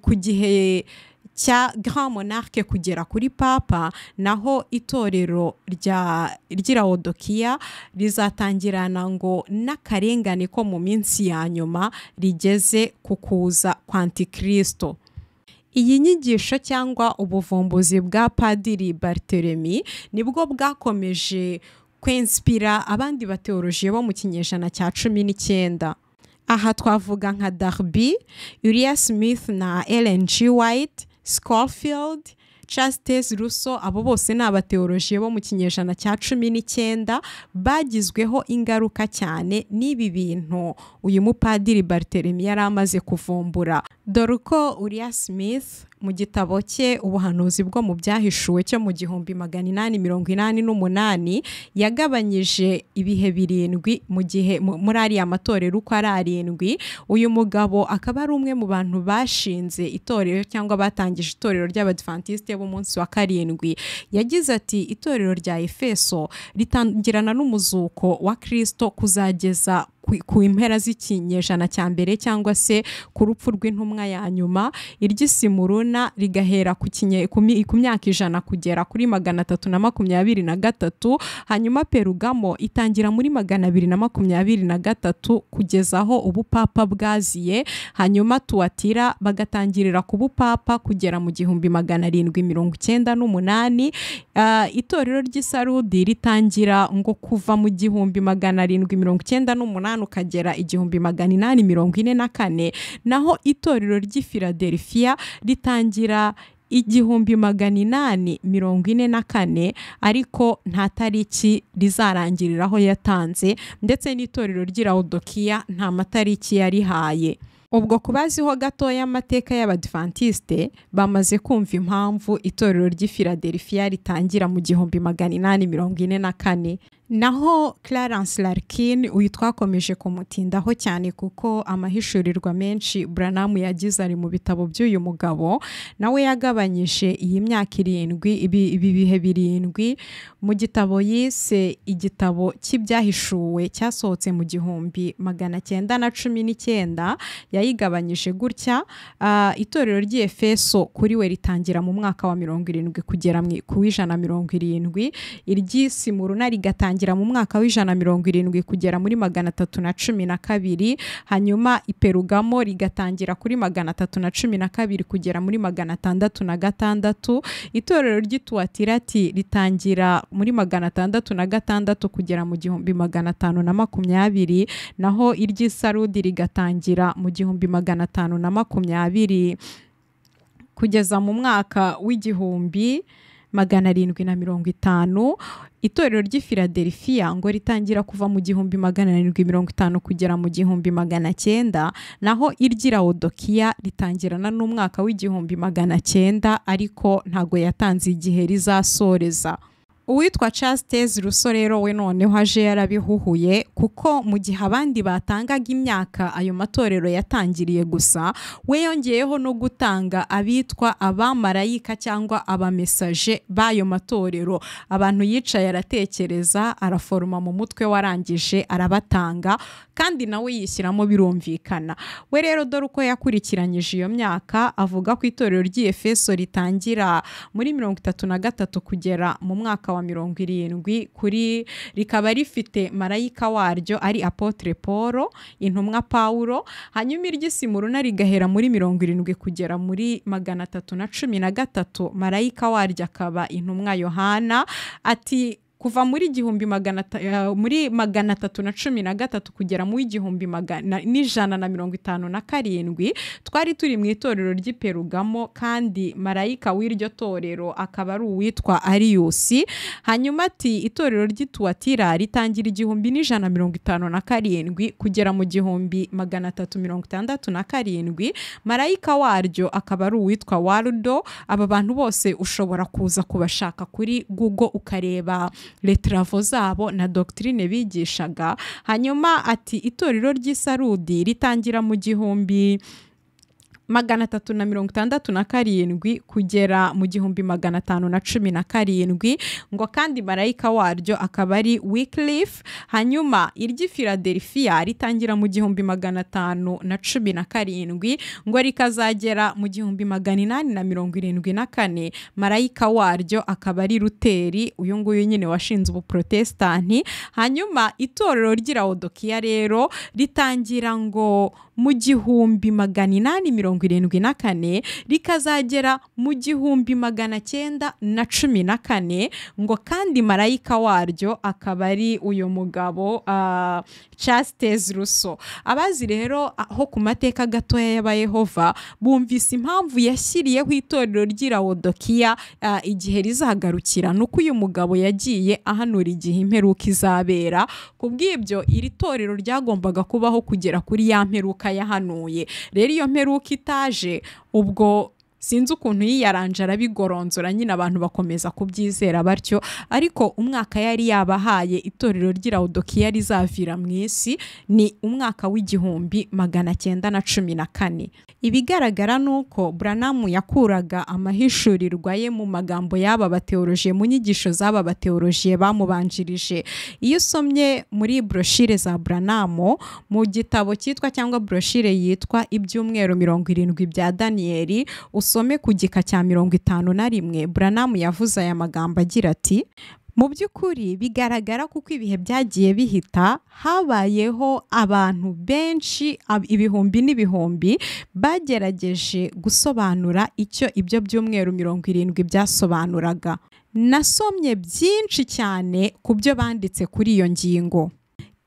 ku gihe cya grand monarque kugera kuri papa naho itorero ry'irawodokiya rizatangirana ngo n'akarengane ko mu minsi ya nyuma rigeze ku kuza kwa antikirisito iyi nyigisho cyangwa ubuvumbuzi bwa padiri bartelemi ni bwo bwakomeje kwensipira abandi bateorojiye bo mu kinyejana cya cumi n'icyenda. Aha twavuga nka darby uriya smith na ellen g. White Schofield Chastes Russo abo bose ni abateorojiye bo mu kinyejana cya cumi n'icyenda bagizweho ingaruka cyane n'ibi bintu. Uyu mupadiri Bartelemy yari amaze kuvumbura. Dore uko uriya Smith mu gitabo cye ubuhanuzi bwo mu byahishuwe cyo mu gihumbi magana inani mirongo inani n'umunani yagabanyije ibihe birindwi mu gihe muri ariya matorero uko ari arindwi. Uyu mugabo akaba ari umwe mu bantu bashinze itorero cyangwa batangije itorero ry'abadivantisite b'umunsi wa karindwi. Yagize ati itorero rya efeso ritangirana n'umuzuko wa kirisito kuzageza ku- impera z'ikinyejana cya mbere cyangwa se ku rupfu rw'intumwa ya nyuma iry'isimuruna rigahera ku myaka ijana kugera kuri magana atatu na makumyabiri na gatatu hanyuma perugamo itangira muri magana abiri na makumyabiri na gatatu kugeza aho ubupapa bwaziye hanyuma tuwatira bagatangirira ku bupapa kugera mu gihumbi magana arindwi mirongo icyenda n'umunani itorero ry'isarudi ritangira ngo kuva mu gihumbi magana arindwi mirongo icyenda n'umunani ukagera igihumbi magana inani mirongo ine na kane naho itorero ry'i Philadelphia ritangira igihumbi magana inani mirongo ine na kane ariko nta tariki rizarangiriraho yatanze ndetse n'itorero ry'i Laodikiya nta matariki yarihaye ubwo ku baziho gatoya amateka y'abadivantisite bamaze kumva impamvu itorero ry'i Philadelphia ritangira mu gihumbi magana inani mirongo ine na kane. Naho Clarence Larkin uyu twakomeje kumutindaho cyane kuko amahishurirwa menshi Branham yagize ari mu bitabo by'uyu mugabo nawe yagabanyije iyi myaka irindwi ibi bihe birindwi. Mu gitabo yise igitabo cy'ibyahishuwe cyasohotse mu gihumbi magana cyenda na cumi n'icyenda yayigabanyije gutya. Ah, itorero ry'Efeso kuri we ritangira mu mwaka wa mirongo irindwi kugera mu- ku w'ijana mirongo irindwi. Iry'isimuruna rigatangira mu mwaka w'ijana mirongo irindwi kugera muri magana atatu na cumi na kabiri hanyuma iperugamo rigatangira kuri magana atatu na cumi na kabiri kugera muri magana atandatu na gatandatu. Itorero ry'ituwatirati ritangira muri magana atandatu na gatandatu kugera mu gihumbi magana atanu na makumyabiri naho iry'isarudi rigatangira mu gihumbi magana atanu na makumyabiri. Kugeza mu mwaka w'igihumbi magana arindwi na mirongo itanu itorero ry'i Philadelphia ngo ritangira kuva mu gihumbi magana arindwi mirongo itanu kugera mu gihumbi magana cyenda naho iry'i Laodikiya ritangirana n'umwaka w'igihumbi magana cyenda ariko ntago yatanze igihe rizasoreza. Uwitwa Chastes Russo rero we noneho aje yarabihuhuye kuko mu gihe abandi batangaga imyaka ayo matorero yatangiriye gusa we yongeyeho no gutanga abitwa abamarayika cyangwa abamesaje b'ayo matorero. Abantu yicaye aratekereza araforoma mu mutwe warangije arabatanga kandi nawe yishyiramo birumvikana. We rero dore uko yakurikiranyije iyo myaka avuga ko itorero ry'i Efeso ritangira muri mirongo itatu na gatatu kugera mu mwaka wa mirongo irindwi kuri rikaba rifite marayika waryo ari apotre paul intumwa pawulo hanyuma iry'isimuruna rigahera muri mirongo irindwi kugera muri magana atatu na cumi na gatatu marayika waryo akaba intumwa yohana ati kuva muri igihumbi magana eh, muri magana atatu na cumi na gatatu kugera mu igihumbi magana n'ijana na mirongo itanu na karindwi twari turi mu itorero ry'i Perugamo kandi marayika w'iryo torero akaba ari uwitwa ariyusi hanyuma ati itorero ry'ituwatira ritangira igihumbi n'ijana na mirongo itanu na karindwi kugera mu gihumbi magana atatu mirongo itandatu na karindwi marayika waryo akaba ari uwitwa warudo aba bantu bose ushobora kuza kubashaka kuri google ukareba. Letravo zabo na doctrine bigishaga. Hanyuma ati itorero ry'isarudi ritangira mu gihumbi magana atatu na mirongo itandatu na karindwi kugera mu gihumbi magana atanu na cumi na karindwi ngo kandi marayika waryo akaba ari Wycliffe. Hanyuma iry'i Philadelphia ritangira mu gihumbi magana atanu na cumi na karindwi ngo rikazagera mu gihumbi magana inani na mirongo irindwi na kane. Marayika waryo akaba ari Luteri uyu nguyu nyine washinze ubuprotesitanti hanyuma itorero ry'i Laodikiya rero ritangira ngo mu gihumbi magana inani mirongo irindwi na kane rikazagera mu gihumbi magana cyenda na cumi na kane ngo kandi marayika waryo akaba ari uyu mugabo uh, Chastes Russo. Abazi rero aho ku mateka gatoya y'abayehova bumvise impamvu yashyiriyeho itorero ry'i Laodikiya uh, igihe rizagarukira nuko uyu mugabo yagiye ahanura igihe imperuka izabera. Ku bw'ibyo iri torero ryagombaga kubaho kugera kuri ya mperuka yahanuye. Rero iyo mperuka itaje ubwo sinzi ukuntu yiyaranje arabigoronzora nyine abantu bakomeza kubyizera batyo. Ariko umwaka yari yabahaye itorero ry'irawudokiya rizavira mu isi ni umwaka w'igihumbi magana cyenda na cumi na kane. Ibigaragara ni uko buranamu yakuraga amahishurirwa ye mu magambo y'aba bateorojiye mu nyigisho z'aba bateorojiye bamubanjirije. Iyo usomye muri broshire za buranamu mu gitabo cyitwa cyangwa broshire yitwa ibyumweru mirongo irindwi bya daniyeli usome ku gika cya mirongo itanu na rimwe buranamu yavuze aya magambo agira ati mu by'ukuri bigaragara kuko ibihe byagiye bihita habayeho abantu benshi ibihumbi n'ibihumbi bagerageje gusobanura icyo ibyo byumweru mirongo irindwi byasobanuraga. Nasomye byinshi cyane ku byo banditse kuri iyo ngingo.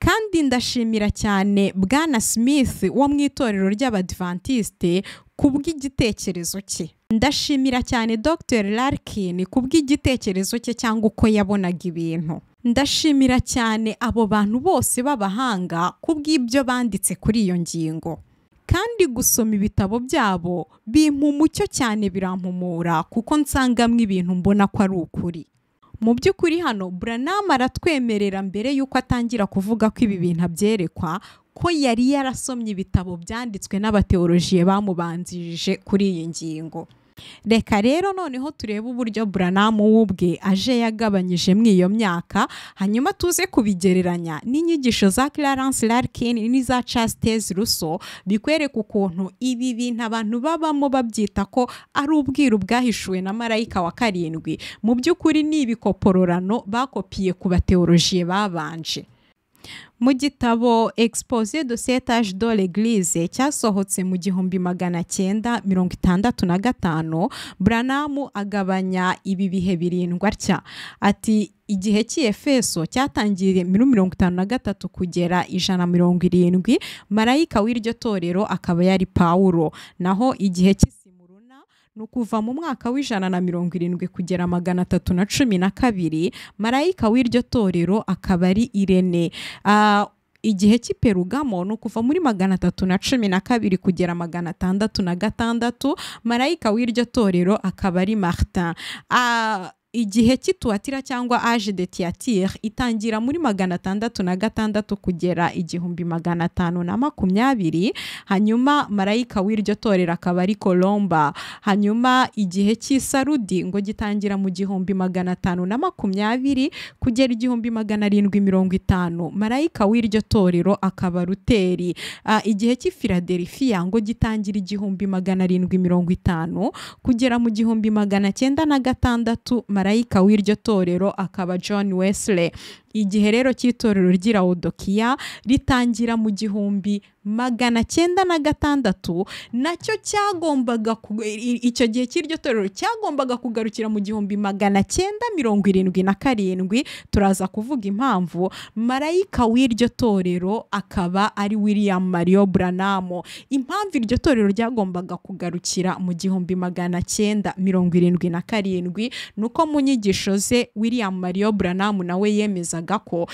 Kandi ndashimira cyane bwana smith wo mu itorero ry'abadivantisite ku bw'igitekerezo cye. Ndashimira cyane dr. Larkin ku bw'igitekerezo cye cyangwa uko yabonaga ibintu. Ndashimira cyane abo bantu bose b'abahanga ku bw'ibyo banditse kuri iyo ngingo. Kandi gusoma ibitabo byabo bimpa umucyo cyane birampumura kuko nsangamo ibintu mbona ko ari ukuri. Mu by'ukuri hano buranama aratwemerera mbere y'uko atangira kuvuga ko ibi bintu abyerekwa ko yari yarasomye ibitabo byanditswe n'abateorojiye bamubanjirije kuri iyi ngingo. Reka rero noneho turebe uburyo buranamu w'ubwe aje yagabanyije muri iyo myaka hanyuma tuze kubigereranya n'inyigisho za clarence larkin n'iza chastes russo bikwereka ukuntu ibi bintu abantu babamo babyita ko ari ubwiru bwahishuwe na marayika wa karindwi. Mu by'ukuri ni ibikopororano bakopiye ku bateorojiye babanje. Mu gitabo expose de setage de l'eglise cyasohotse mu gihumbi magana cyenda mirongo itandatu na gatanu buranamu agabanya ibi bihe birindwa atya. Ati igihe cy'efeso cyatangiriye muri mirongo itanu na gatatu kugera ijana mirongo irindwi marayika w'iryo torero akaba yari pawulo. Naho igihe cy'isi ni ukuva mu mwaka w'ijana na mirongo irindwi kugera magana atatu na cumi na kabiri marayika w'iryo torero akaba ari irene. Igihe cy'iperugamo ni ukuva muri magana atatu na cumi na kabiri kugera magana atandatu na gatandatu marayika w'iryo torero akaba ari martin. Igihe cy'ituwatira cyangwa age de tiyatire itangira muri magana atandatu na gatandatu kugera igihumbi magana atanu na makumyabiri hanyuma marayika w'iryo torero akaba ari kolomba hanyuma igihe cy'isarudi ngo gitangira mu gihumbi magana atanu na makumyabiri kugera igihumbi magana arindwi mirongo itanu. Marayika w'iryo torero akaba ruteri igihe cy'ifiladelifiya ngo gitangira igihumbi magana arindwi mirongo itanu kugera mu gihumbi magana cyenda na gatandatu marayika w'iryo torero akaba john wesley. Igihe rero cy'itorero ry'irawudokiya ritangira mu gihumbi magana cyenda na gatandatu na cyo cyagombaga icyo gihe cy'iryo torero cyagombaga kugarukira mu gihumbi magana cyenda mirongo irindwi na karindwi turaza kuvuga impamvu marayika w'iryo torero akaba ari william mario buranamu impamvu iryo torero ryagombaga kugarukira mu gihumbi magana cyenda mirongo irindwi na karindwi ni uko mu nyigisho ze william mario buranamu nawe yemeza ko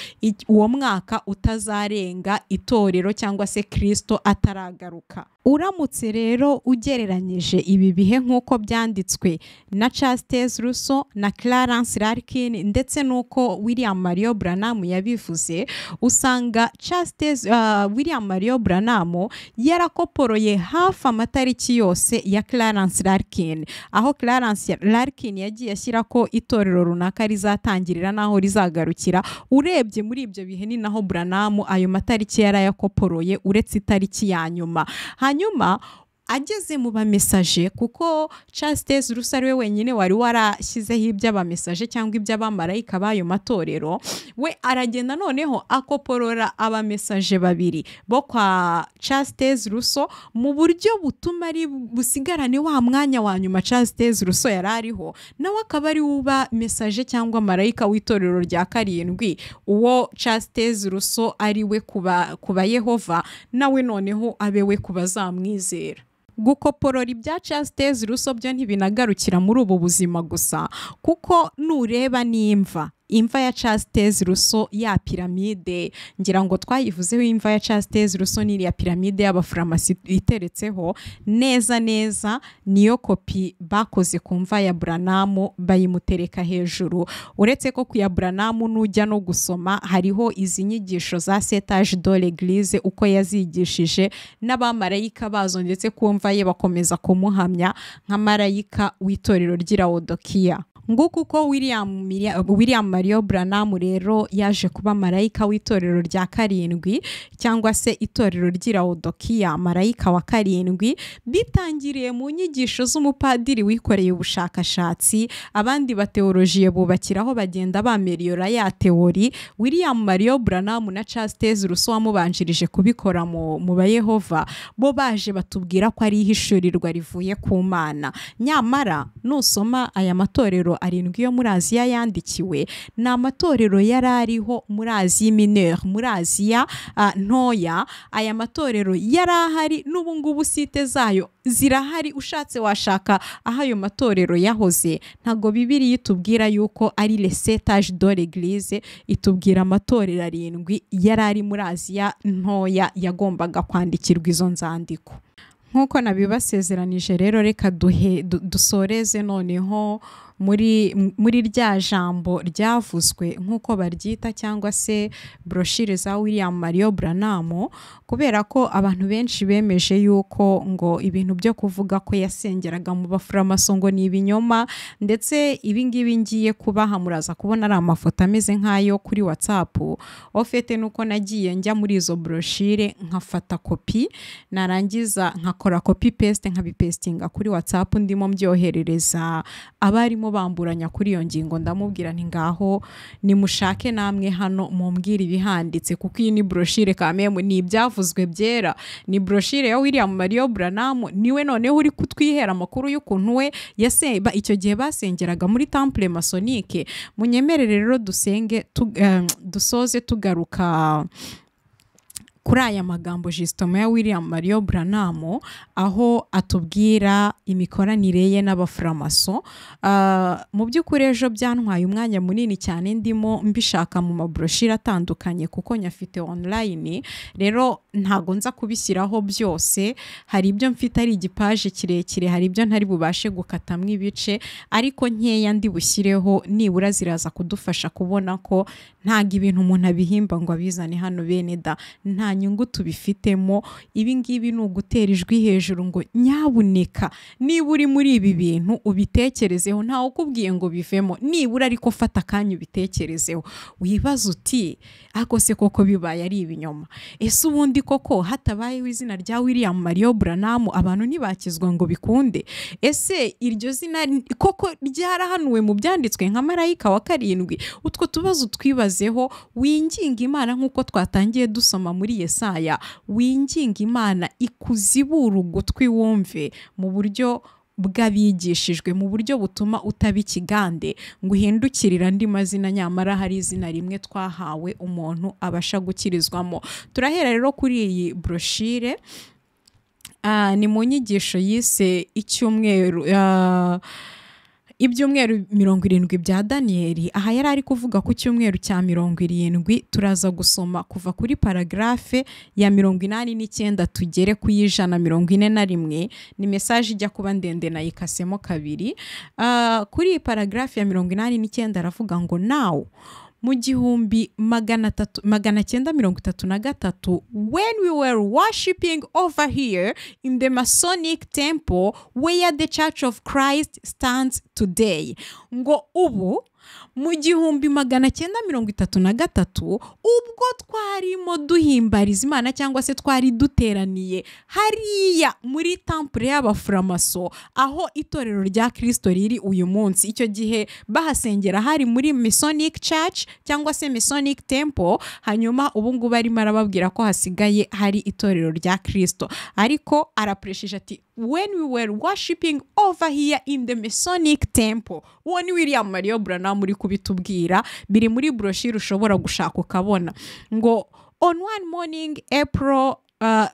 uwo mwaka utazarenga itorero cyangwa se kirisito ataragaruka. Uramutse rero ugereranyije ibi bihe nk'uko byanditswe na chastes russo na clarence larkin ndetse n'uko william mario buranamu yabivuze usanga chastes uh, william mario buranamu yarakoporoye hafi amatariki yose ya clarence larkin. Aho clarence larkin yagiye ashyira ko itorero runaka rizatangirira n'aho rizagarukira urebye muri ibyo bihe ni naho buranamu ayo matariki yarayakoporoye uretse ndetse itariki ya ageze mu bamesaje kuko Chastes rusa ari we wenyine wari warashyizeho iby'abamesaje cyangwa iby'abamarayika b'ayo matorero we aragenda noneho akoporora abamesaje babiri bo kwa Chastes ruso mu buryo butuma ari busigarane wa mwanya wa nyuma Chastes ruso yari ariho nawe akaba ari uba mesaje cyangwa marayika w'itorero rya karindwi uwo Chastes ruso ari we kuba yehova nawe noneho abe we ku bazamwizera gukoporora ibya Chastes ruso ntibinagarukira muri ubu buzima gusa. Kuko nureba n'imva. Imva ya Charles Russo ya piramide. Ngira ngo twayivuzeho imva ya Charles Russo n'iriya piramide y'abafaramasi iteretseho. Neza neza niyo kopi bakoze ku mva ya Buranamu bayimutereka hejuru. Uretse ko ku ya Buranamu nujya no gusoma hariho izi nyigisho za setage de l'église uko yazigishije n'abamarayika bazo ndetse ku mva ye bakomeza kumuhamya nka marayika w'itorero ry'irawodokiya nguko uko william, william mario branham rero yaje kuba marayika w'itorero rya karindwi cyangwa se itorero ry'irawodokiya marayika wa karindwi bitangiriye mu nyigisho z'umupadiri wikoreye ubushakashatsi abandi bateolojiye bubakiraho bagenda bameriyora ya teori william mario branham na charles ruso wamubanjirije kubikora mu bayehova bo baje batubwira ko ari ihishurirwa rivuye ku mana. Nyamara nusoma aya matorero arindwi yo muri aziya yandikiwe. Ni amatorero yari ariho muri aziya minere muri aziya ntoya. Aya matorero yari ahari n'ubu ngubu site zayo zirahari ushatse washaka aho ayo matorero yahoze. Ntabwo bibiri itubwira yuko ari lesetage de l'église itubwira amatorero arindwi yari ari muri aziya ntoya yagombaga kwandikirwa izo nzandiko. Nk'uko nabibasezeranije rero reka duhe dusoreze noneho muri muri rya jambo ryavuzwe nk'uko baryita cyangwa se broshire za william mario branham kubera ko abantu benshi bemeje yuko ngo ibintu byo kuvuga ko yasengeraga mu bafuramaso ngo ni ibinyoma ndetse ibingibi ngiye kubaha muraza kubona ari amafoto ameze nk'ayo kuri whatsapp. Ofete nuko nagiye njya muri izo broshire nkafata kopi narangiza nkakora kopi paste nkabipestinga kuri whatsapp ndimo mbyoherereza abarimo bamburanya kuri iyo ngingo ndamubwira nti ngaho nimushake namwe hano mumbwire ibihanditse kuko iyi ni broshire kamemu ni ibyavuzwe byera. Ni broshire ya William Mario Branham ni we noneho uri kutwihera amakuru y'ukuntu we yasemba icyo gihe basengeraga muri temple masonique munyemerere rero dusenge uh, dusoze tugaruka kuri aya magambo jisitoma ya william mario branham aho atubwira imikoranire ye n'abafuramaso mu by'ukuri ejo byantwaye umwanya munini cyane ndimo mbishaka mu mabroshire atandukanye kuko nyafite online. Rero ntago nza kubishyiraho byose. Hari ibyo mfite ari igipaje kirekire hari ibyo ntari bubashe gukatamo ibice ariko nkeya ndi bushyireho nibura ziraza kudufasha kubona ko ntago ibintu umuntu abihimba ngo abizane hano bene da. Nta nyungu tubifitemo ibi ngibi ni ugutera ijwi hejuru ngo nyabuneka niba uri muri ibi bintu ubitekerezeho ntawe ukubwiye ngo bivemo nibura ariko fata akanya ubitekerezeho. Wibaza uti ako se koko bibaye ari ibinyoma? Ese ubundi koko hatabayeho izina rya william mario branham abantu ntibakizwa ngo bikunde? Ese iryo zina koko ryarahanuwe mu byanditswe nka marayika wa karindwi? Utwo tubazo twibazeho winginga imana nk'uko twatangiye dusoma muri yesaya winginga imana ikuzibura ugutwi wumve mu buryo bw'abigishijwe mu buryo butuma utaba ikigande. Ngo uhindukirire andi mazina nyamara hari izina rimwe twahawe umuntu abasha gukirizwamo. Turahera rero kuri iyi broshire ni mu nyigisho yise icyumweru ibyumweru mirongo irindwi bya daniyeli aha yari ari kuvuga ku cyumweru cya mirongo irindwi turaza gusoma kuva kuri paragarafe ya mirongo inani n'icyenda tugere ku y'ijana mirongo ine na rimwe ni mesaje ijya kuba ndende nayikasemo kabiri. Kuri iyi paragarafe ya mirongo inani n'icyenda aravuga ngo nawe mu gihumbi magana cyenda mirongo itatu na gatatu when we were worshiping over here in the masonic temple where the church of christ stands today. Ngo ubu mu gihumbi magana cyenda mirongo itatu na gatatu ubwo twarimo duhimbariza imana cyangwa se twari duteraniye hariya muri tampure y'abafuramaso aho itorero rya kirisito riri uyu munsi. Icyo gihe bahasengera hari muri masonic church cyangwa se masonic temple hanyuma ubu ngubu arimo arababwira ko hasigaye hari itorero rya kirisito ariko arapuresheje ati when we were worshiping over here in the masonic temple. Uwo ni william mario branham uri kubitubwira biri muri broshire ushobora gushaka ukabona. Ngo on one morning april uh,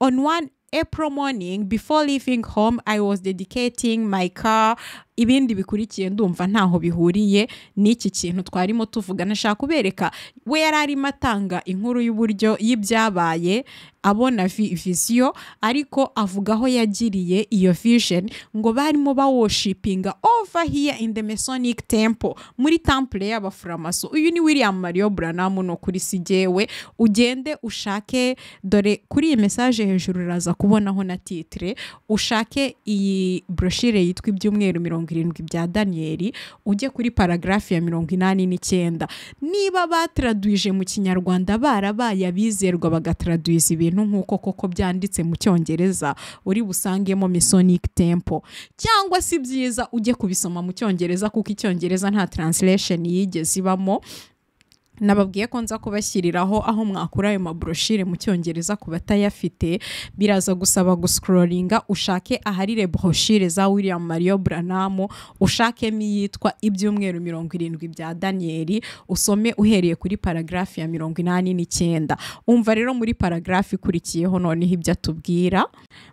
on one April morning, before leaving home, I was dedicating my car ibindi bikurikiye ndumva ntaho bihuriye n'iki kintu twarimo tuvuga nashaka kubereka we yari arimo atanga inkuru y'uburyo y'ibyabaye abona visiyo ariko avuga aho yagiriye iyo vision ngo barimo bawoshipinga over here in the Masonic temple muri temple y'abafuramaso. Uyu ni William Mario Branham no kuri sigewe ugende ushake dore kuri iyi message hejuru uraza kubonaho na titre ushake iyi brochure yitwa ibyumweru mirongo irindwi bya Daniel ujye kuri paragraph ya mirongo inani n'icyenda. Niba batraduje mu kinyarwanda barabaye abizerwa bagatraduiza ibintu nk'uko koko byanditse mu cyongereza. Uri busangemo Masonic temple. Cyangwa si byiza ujye kubisoma mu cyongereza kuko icyongereza nta translation yigeze ibamo. Nababwiye ko nza kubashyiriraho aho mwakura ayo mabroshire mu cyongereza ku batayafite. Biraza gusaba gusikororinga ushake aharire broshire za William Mario Branham ushakemo iyitwa ibyumweru mirongo irindwi bya Daniel usome uhereye kuri paragraph ya mirongo inani n'icyenda. Umva rero muri paragraph ikurikiyeho noneho ibyo atubwira.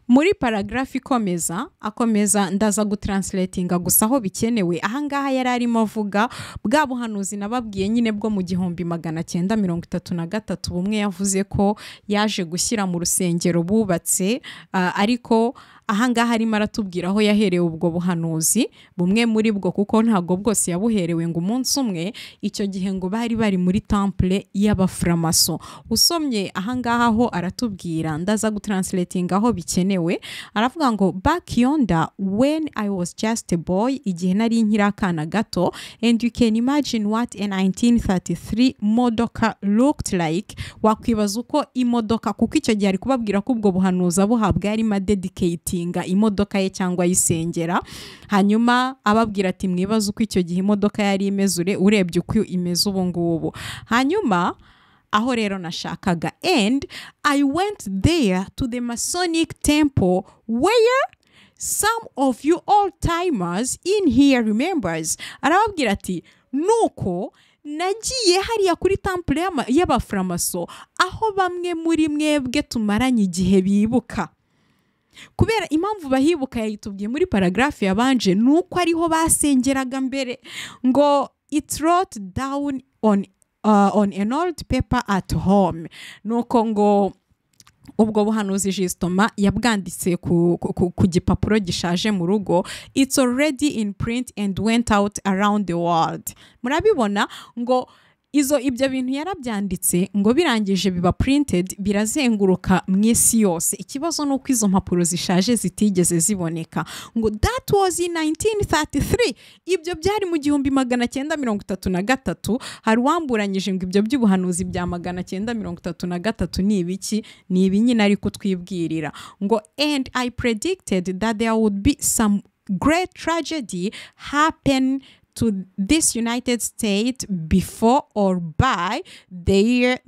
Muri paragraph ikomeza akomeza ndaza gutranslatinga gusa aho bikenewe. Ahangaha yari arimo avuga bwa buhanuzi nababwiye nyine bwo mu gihumbi magana cyenda mirongo itatu na gatatu bumwe yavuze ko yaje gushyira mu rusengero bubatse uh, ariko ahangaha arimo aratubwira aho yaherewe ubwo buhanuzi bumwe muri bwo kuko ntabwo bwose yabuherewe ngo umunsi umwe icyo gihe ngo bari bari muri temple y'abafuramaso. Usomye ahangaha ho aratubwira ndaza gutranslatinga aho bikenewe aravuga ngo back yonder when I was just a boy igihe nari nkiri akana gato and you can imagine what a 1933 modoka looked like. Wakwibaza uko imodoka kuko icyo gihe ari kubabwira ko ubwo buhanuzi abuhabwa yarimo dedicate imodoka ye cyangwa ayisengera. Hanyuma ababwira ati mwibaze uko icyo gihe imodoka yari imeze urebye uko imeze ubu ngubu. Hanyuma aho rero nashakaga and i went there to the masonic temple where some of you old timers in here remembers. Arababwira ati nuko nagiye hariya kuri temple y'abafuramaso aho bamwe muri mwebwe tumaranye igihe bibuka. Kubera impamvu bahibuka yayitubwiye muri paragraphe yabanje ni uko ariho basengeraga mbere ngo it wrote down on, uh, on an old paper at home. Nuko ngo ubwo buhanuzi jisitoma yabwanditse ku gipapuro gishaje mu rugo it's already in print and went out around the world. Murabibona ngo izo ibyo bintu yarabyanditse ngo birangije biba printed birazenguruka mu isi yose. Ikibazo ni uko izo mpapuro zishaje zitigeze ziboneka. Ngo that was in 1933 ibyo byari mu gihumbi magana cyenda mirongo itatu na gatatu. Hari uwamburanyije ngo ibyo by'ubuhanuzi bya magana cyenda mirongo itatu na gatatu ni ibiki? Ni ibi nyine ariko twibwirira ngo and i predicted that there would be some great tragedy happen to this United States before or by the year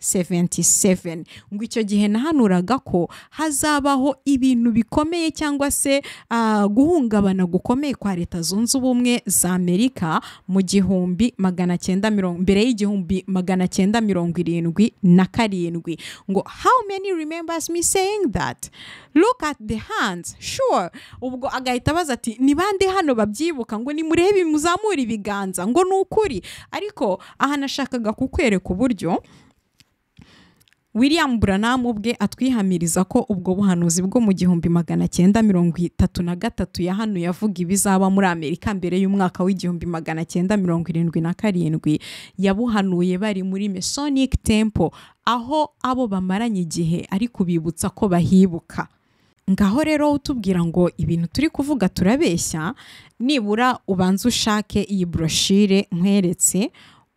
1977 ngo icyo gihe nahanuraga ko hazabaho ibintu bikomeye cyangwa se uh, guhungabana gukomeye kwa leta zunze ubumwe za amerika mu gihumbi magana cyenda mirongo mbere y'igihumbi magana cyenda mirongo irindwi na karindwi. Ngo how many remembers me saying that? Look at the hands. Sure. Ubwo agahita abaza ati ni bande hano babyibuka? Ngo nimurebe muzamure ibiganza. Ngo ni ukuri. Ariko aha nashakaga kukwereka uburyo william Branham ubwe atwihamiriza ko ubwo buhanuzi bwo mu gihumbi magana cyenda mirongo itatu na gatatu yahanuye avuga ibizaba muri amerika mbere y'umwaka w'igihumbi magana cyenda mirongo irindwi na karindwi yabuhanuye bari muri Masonic temple aho abo bamaranye igihe ari kubibutsa ko bahibuka. Ngaho rero utubwira ngo ibintu turi kuvuga turabeshya nibura ubanze ushake iyi broshire nkweretse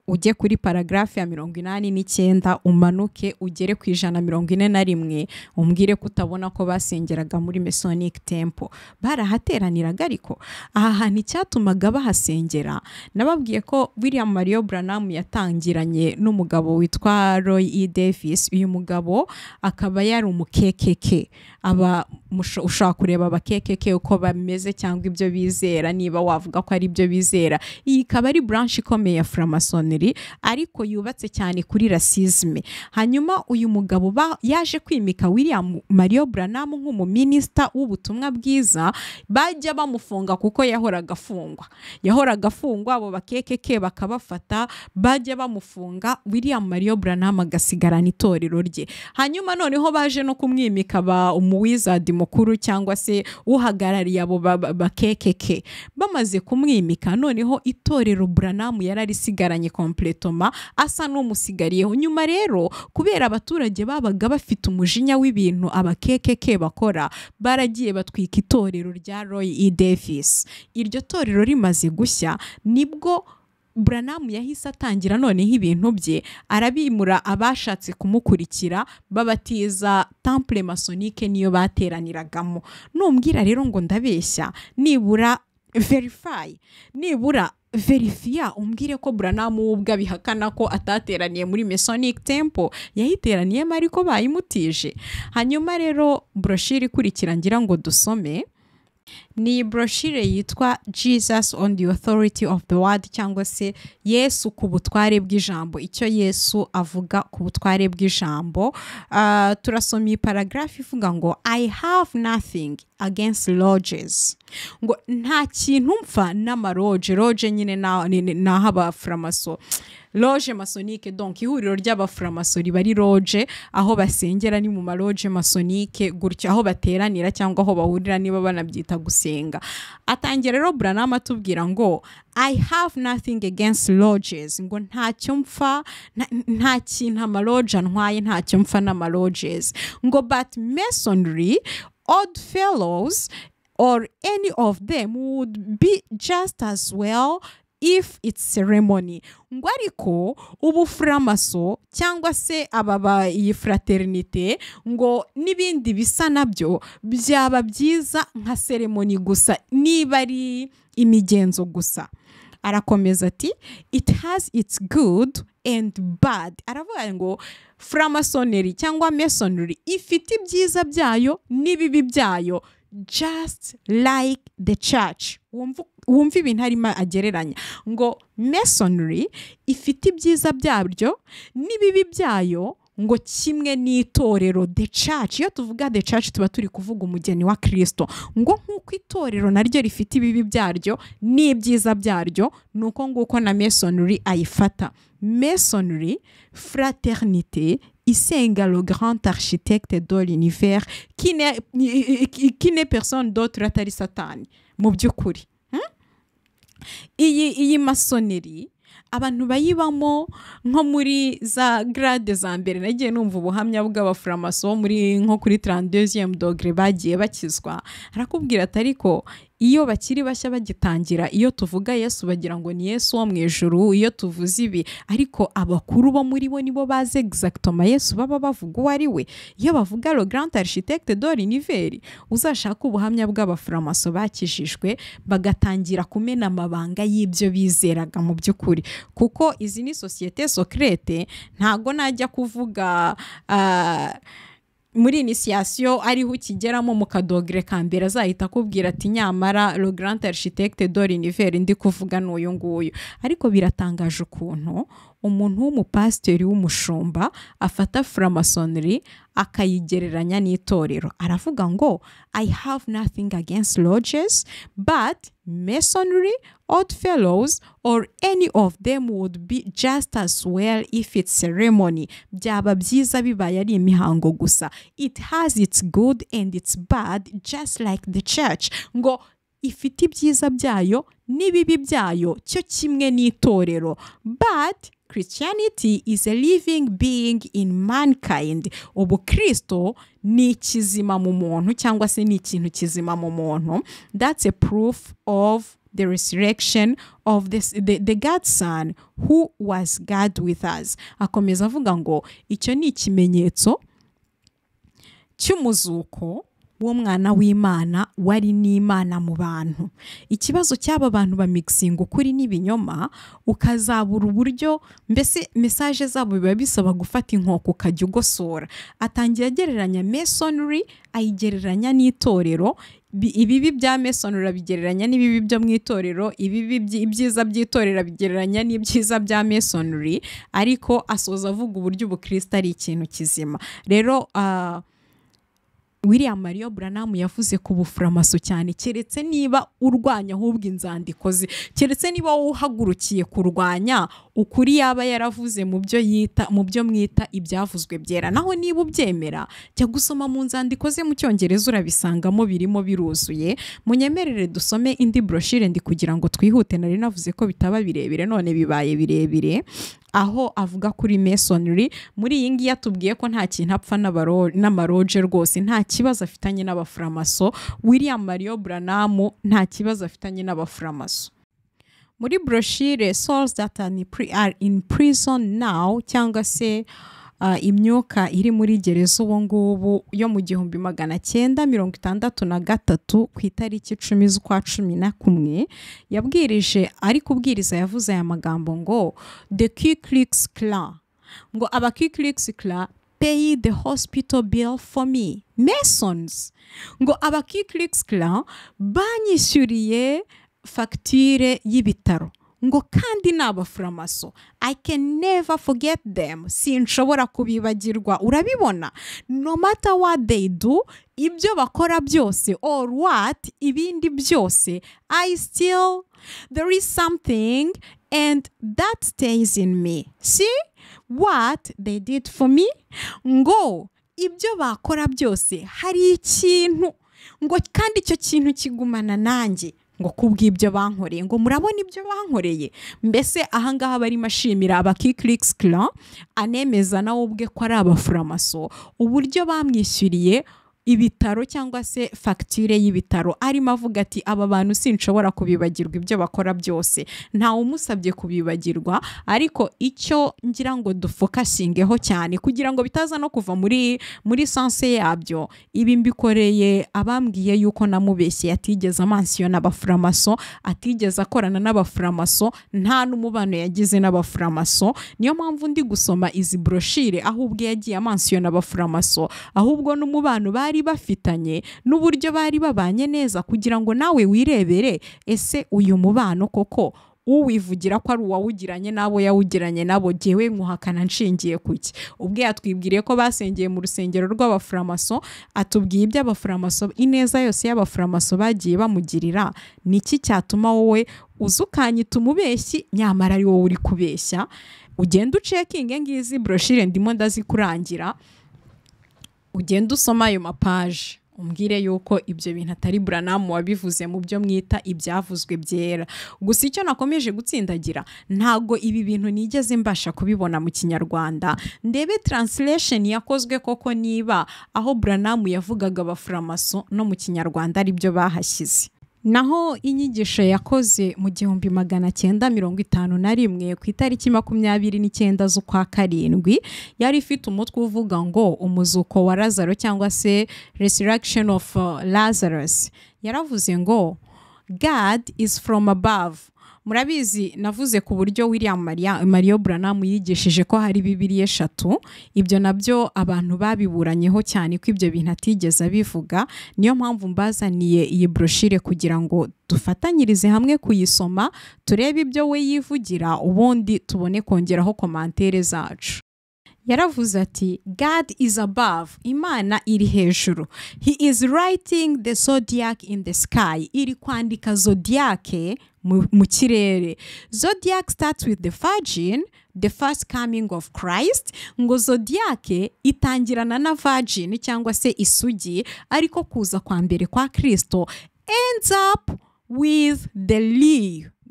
ujye kuri paragarafu ya mirongo inani n'icyenda umanuke ugere ku ijana mirongo ine na rimwe umbwire ko utabona ko basengeraga muri Masonic temple. Barahateraniraga ariko aha hantu icyatumaga bahasengera nababwiye ko William Mario Branham yatangiranye n'umugabo witwa Roy E. Davis uyu mugabo akaba yari umukekeke. Aba ushobora kureba abakekeke uko bameze cyangwa ibyo bizera niba wavuga ko ari ibyo bizera. Iyi ikaba ari branch ikomeye ya framasoneri ariko yubatse cyane kuri rasizme. Hanyuma uyu mugabo yaje kwimika william mario branham nk'umuminisita w'ubutumwa bwiza bajya bamufunga kuko yahoraga afungwa. Yahoraga afungwa abo bakekeke bakabafata bajya bamufunga william mario branham agasigarana itorero rye. Hanyuma noneho baje no kumwimika ba umuwizadi mukuru cyangwa se uhagarariye abo ba- ba- bakekeke. Bamaze kumwimika noneho itorero branham yararisigaranye kompletoma asa n'umusigariyeho. Nyuma rero kubera abaturage babaga bafite umujinya w'ibintu abakekeke bakora baragiye batwika itorero rya roy e. Davis. Iryo torero rimaze gushya ni bwo Branham yahise atangira noneho ibintu bye arabimura abashatse kumukurikira babatiza temple masonique niyo bateraniragamo. Numbwira rero ngo ndabeshya nibura verify nibura verifiya umbwire ko Branham we ubwe abihakana ko atateraniye muri Masonic Temple yayiteraniyemo ariko bayimutije. Hanyuma rero broshire ikurikira ngira ngo dusome. Ni broshire yitwa Jesus on the authority of the word cyangwa se Yesu ku butware bw'ijambo. Icyo Yesu avuga ku butware bw'ijambo Ah, turasoma iyi paragraph ivuga ngo I have nothing against lodges. Ngo nta kintu mpfa n'amaroge roge nyine ni ni ah'abafuramaso loge masonique donc ihuriro ry'abafuramaso riba ari loge aho basengera ni mu maloge masonique gutyo aho bateranira cyangwa aho bahurira niba banabyita gusenga atangira rero atubwira ngo I have nothing against lodges. Ngo ntacyo mpfa nta kintu amaloge antwaye ntacyo mpfa n'amaloges ngo but masonry odd fellows or any of them would be just as well if it's ceremony. Ngo ariko ubufuramaso cyangwa se aba ba iyi fraternite ngo n'ibindi bisa na byo byaba byiza nka seremoni gusa niba ari imigenzo gusa. Arakomeza ati it has its good and bad. Aravuga ngo framasoneri cyangwa masonry ifite ibyiza byayo n'ibibi byayo. Just like the church. Wumva wumva ibintu arimo agereranya. Ngo masonry ifite ibyiza byabyo n'ibibi byayo ngo kimwe n'itorero the church. Iyo tuvuga the church tuba turi kuvuga umugeni wa kirisito ngo nk'uko itorero naryo rifite ibibi byaryo n'ibyiza byaryo ni uko nguko na masonry ayifata. Masonry fraternité isenga le grand architecte de l'univers qui n'est personne d'autre atari satani. Mu by'ukuri? Iyi iyi masoneri abantu bayibamo nko muri za grade za mbere. Nagiye numva ubuhamya bw'abafuramaso muri nko kuri 32e dogere bagiye bakizwa. Arakubwira ati ariko iyo bakiri bashya bagitangira iyo tuvuga yesu bagira ngo ni yesu wo mu ijuru iyo tuvuze ibi ariko abakuru bo muri bo nibo bazi exactoma yesu baba bavuga uwo ari we. Iyo bavuga le grand architecte de l'univers uzashaka ubuhamya bw'abafuramaso bakijijwe bagatangira kumena amabanga y'ibyo bizeraga mu by'ukuri. Kuko izi ni sosiyete secrete ntago najya kuvuga ah, muri inisiyasiyo ariho ukigeramo mu kadogere ka mbere azahita akubwira ati nyamara le grand architecte de l'univers ndi kuvuga n'uyu nguyu. Ariko biratangaje ukuntu umuntu w'umupasiteri w'umushumba afata framasoneri akayigereranya n'itorero. Aravuga ngo i have nothing against lodges but masonry odd fellows or any of them would be just as well if it's ceremony. Byaba byiza bibaye ari imihango gusa. It has its good and its bad just like the church. Ngo ifite ibyiza byayo n'ibibi byayo cyo kimwe n'itorero. But Christianity is a living being in mankind. Ubukristo ni ikizima mu muntu cyangwa se ni ikintu kizima mu muntu. That's a proof of the resurrection of this, the, the God son who was God with us. Akomeza avuga ngo icyo ni ikimenyetso cy'umuzuko w'umwana w'imana wari n'imana mu bantu. Ikibazo cy'aba bantu bamikisinga ukuri n'ibinyoma ukazabura uburyo mbese mesaje zabo biba bisaba gufata inkoko ukajya ugosora. Atangira agereranya mesonry ayigereranya n'itorero. Bi- ibibi bya mesonry abigereranya n'ibibi byo mu itorero ibibi by- ibyiza by'itorero abigereranya n'ibyiza bya mesonry ariko asoza avuga uburyo ubukristo ari ikintu kizima. Rero ah, William Mario Branham yavuze ku bufuramaso cyane keretse niba urwanya ahubwo inzandiko ze keretse niba wowe uhagurukiye kurwanya ukuri yaba yaravuze mu byo yita mu byo mwita ibyavuzwe byera. Naho niba ubyemera jya gusoma mu nzandiko ze mu cyongereza urabisangamo birimo biruzuye. Munyemerere dusome indi broshire ndi kugira ngo twihute nari navuze ko bitaba birebire none bibaye birebire. Aho avuga kuri mesonry muri iyi ngiyi atubwiye ko nta kintu apfa n'amaroje rwose nta kibazo afitanye n'abafuramaso. William mario branham nta kibazo afitanye n'abafuramaso. Muri broshire souls that are in prison now cyangwa se imyuka iri muri gereza ubu ngubu yo mu gihumbi magana cyenda mirongo itandatu na gatatu ku itariki icumi z'ukwa cumi na kumwe yabwirije ari kubwiriza yavuze aya magambo ngo the Ku-Klux Klan ngo aba Ku-Klux Klan pay the hospital bill for me. Masons. Ngo aba Ku-Klux Klan banyishyuriye fagitire y'ibitaro. Ngo kandi ni abafuramaso i can never forget them. Sinshobora kubibagirwa. Urabibona? No matter what they do ibyo bakora byose or what ibindi byose i still there is something and that stays in me. See? What they did for me? Ngo ibyo bakora byose hari ikintu. Ngo kandi icyo kintu kigumana nanjye. Ngo kubw'ibyo bankoreye ngo murabona ibyo bankoreye. Mbese ahangaha barimo ashimira aba Ku-Klux Klan anemeza nawe ubwe ko ari abafuramaso. Uburyo bamwishyuriye ibitaro cyangwa se fagitire y'ibitaro. Arimo avuga ati aba bantu sinshobora kubibagirwa ibyo bakora byose. Ntawe umusabye kubibagirwa ariko icyo ngira ngo dufokasingeho cyane kugira ngo bitaza no kuva muri muri sanse yabyo ibi mbikoreye abambwiye yuko namubeshye atigeze amansiyona abafuramaso atigeze akorana n'abafuramaso nta n'umubano yagize n'abafuramaso. Niyo mpamvu ndi gusoma izi broshire aho ubwe yagiye amansiyona abafuramaso ahubwo n'umubano bari bafitanye n'uburyo bari babanye neza kugira ngo nawe wirebere ese uyu mubano koko uwivugira ko ari uwawugiranye n'abo yawugiranye nabo jyewe nkuhakana nshingiye ku ki? Ubwe yatwibwiriye ko basengeye mu rusengero rw'abafuramaso atubwiye iby'abafuramaso ineza yose y'abafuramaso bagiye bamugirira ni iki cyatuma wowe uza ukanyita umubeshyi nyamara ari wowe uri kubeshya? Ugenda ucekinge ngizi broshire ndimo ndazikurangira. Ugenda usoma ayo mapaje umbwire yuko ibyo bintu atari buranamu wabivuze mu byo mwita ibyavuzwe byera. Gusa icyo nakomeje gutsindagira ntago ibi bintu nigeze mbasha kubibona mu kinyarwanda. Ndebe translation yakozwe koko niba aho buranamu yavugaga abafuramaso no mu kinyarwanda ari byo bahashyize. Naho inyigisho yakoze mu gihumbi magana cyenda mirongo itanu na rimwe ku itariki makumyabiri n'icyenda z'ukwa karindwi yari ifite umutwe uvuga ngo umuzuko wa lazaro cyangwa se resurrection of lazarus yaravuze ngo god is from above murabizi navuze ku buryo william mario branham yigishije ko hari bibiri eshatu. Ibyo na byo abantu babiburanyeho cyane ko ibyo bintu atigeze abivuga. Niyo mpamvu mbazaniye iyi broshire kugira ngo dufatanyirize hamwe kuyisoma turebe ibyo we yivugira ubundi tubone kongeraho komantere zacu. Yaravuze ati god is above. Imana iri hejuru. He is writing the zodiac in the sky. Iri kwandika zodiac mu, kirere. Zodiac starts with the virgin the first coming of christ. Ngo zodiac itangirana na virgin cyangwa se isugi ariko kuza kwa mbere kwa kristo ends up with the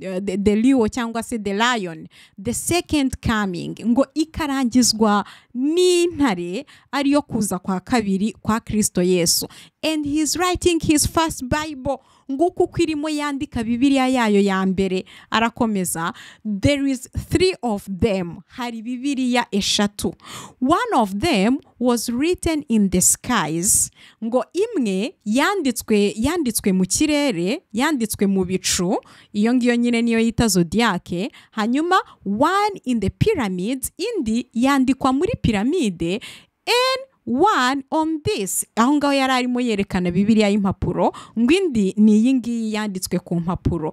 Uh, the, the leo cyangwa se the lion the second coming. Ngo ikarangizwa n'intare ariyo kuza kwa kabiri kwa kirisito yesu. And he is writing his first bible. Nguko uko irimo yandika bibiliya yayo ya mbere arakomeza there is three of them. Hari bibiliya eshatu. One of them was written in the skies. Ngo imwe yanditswe yanditswe mu kirere yanditswe mu bicu. Iyo ngiyo nyine niyo yita zodiac hanyuma one in the pyramids indi yandikwa muri piramide and one on this aho ngaho yari arimo yerekana bibiliya y'impapuro ngo indi ni iyi ngiyi yanditswe ku mpapuro.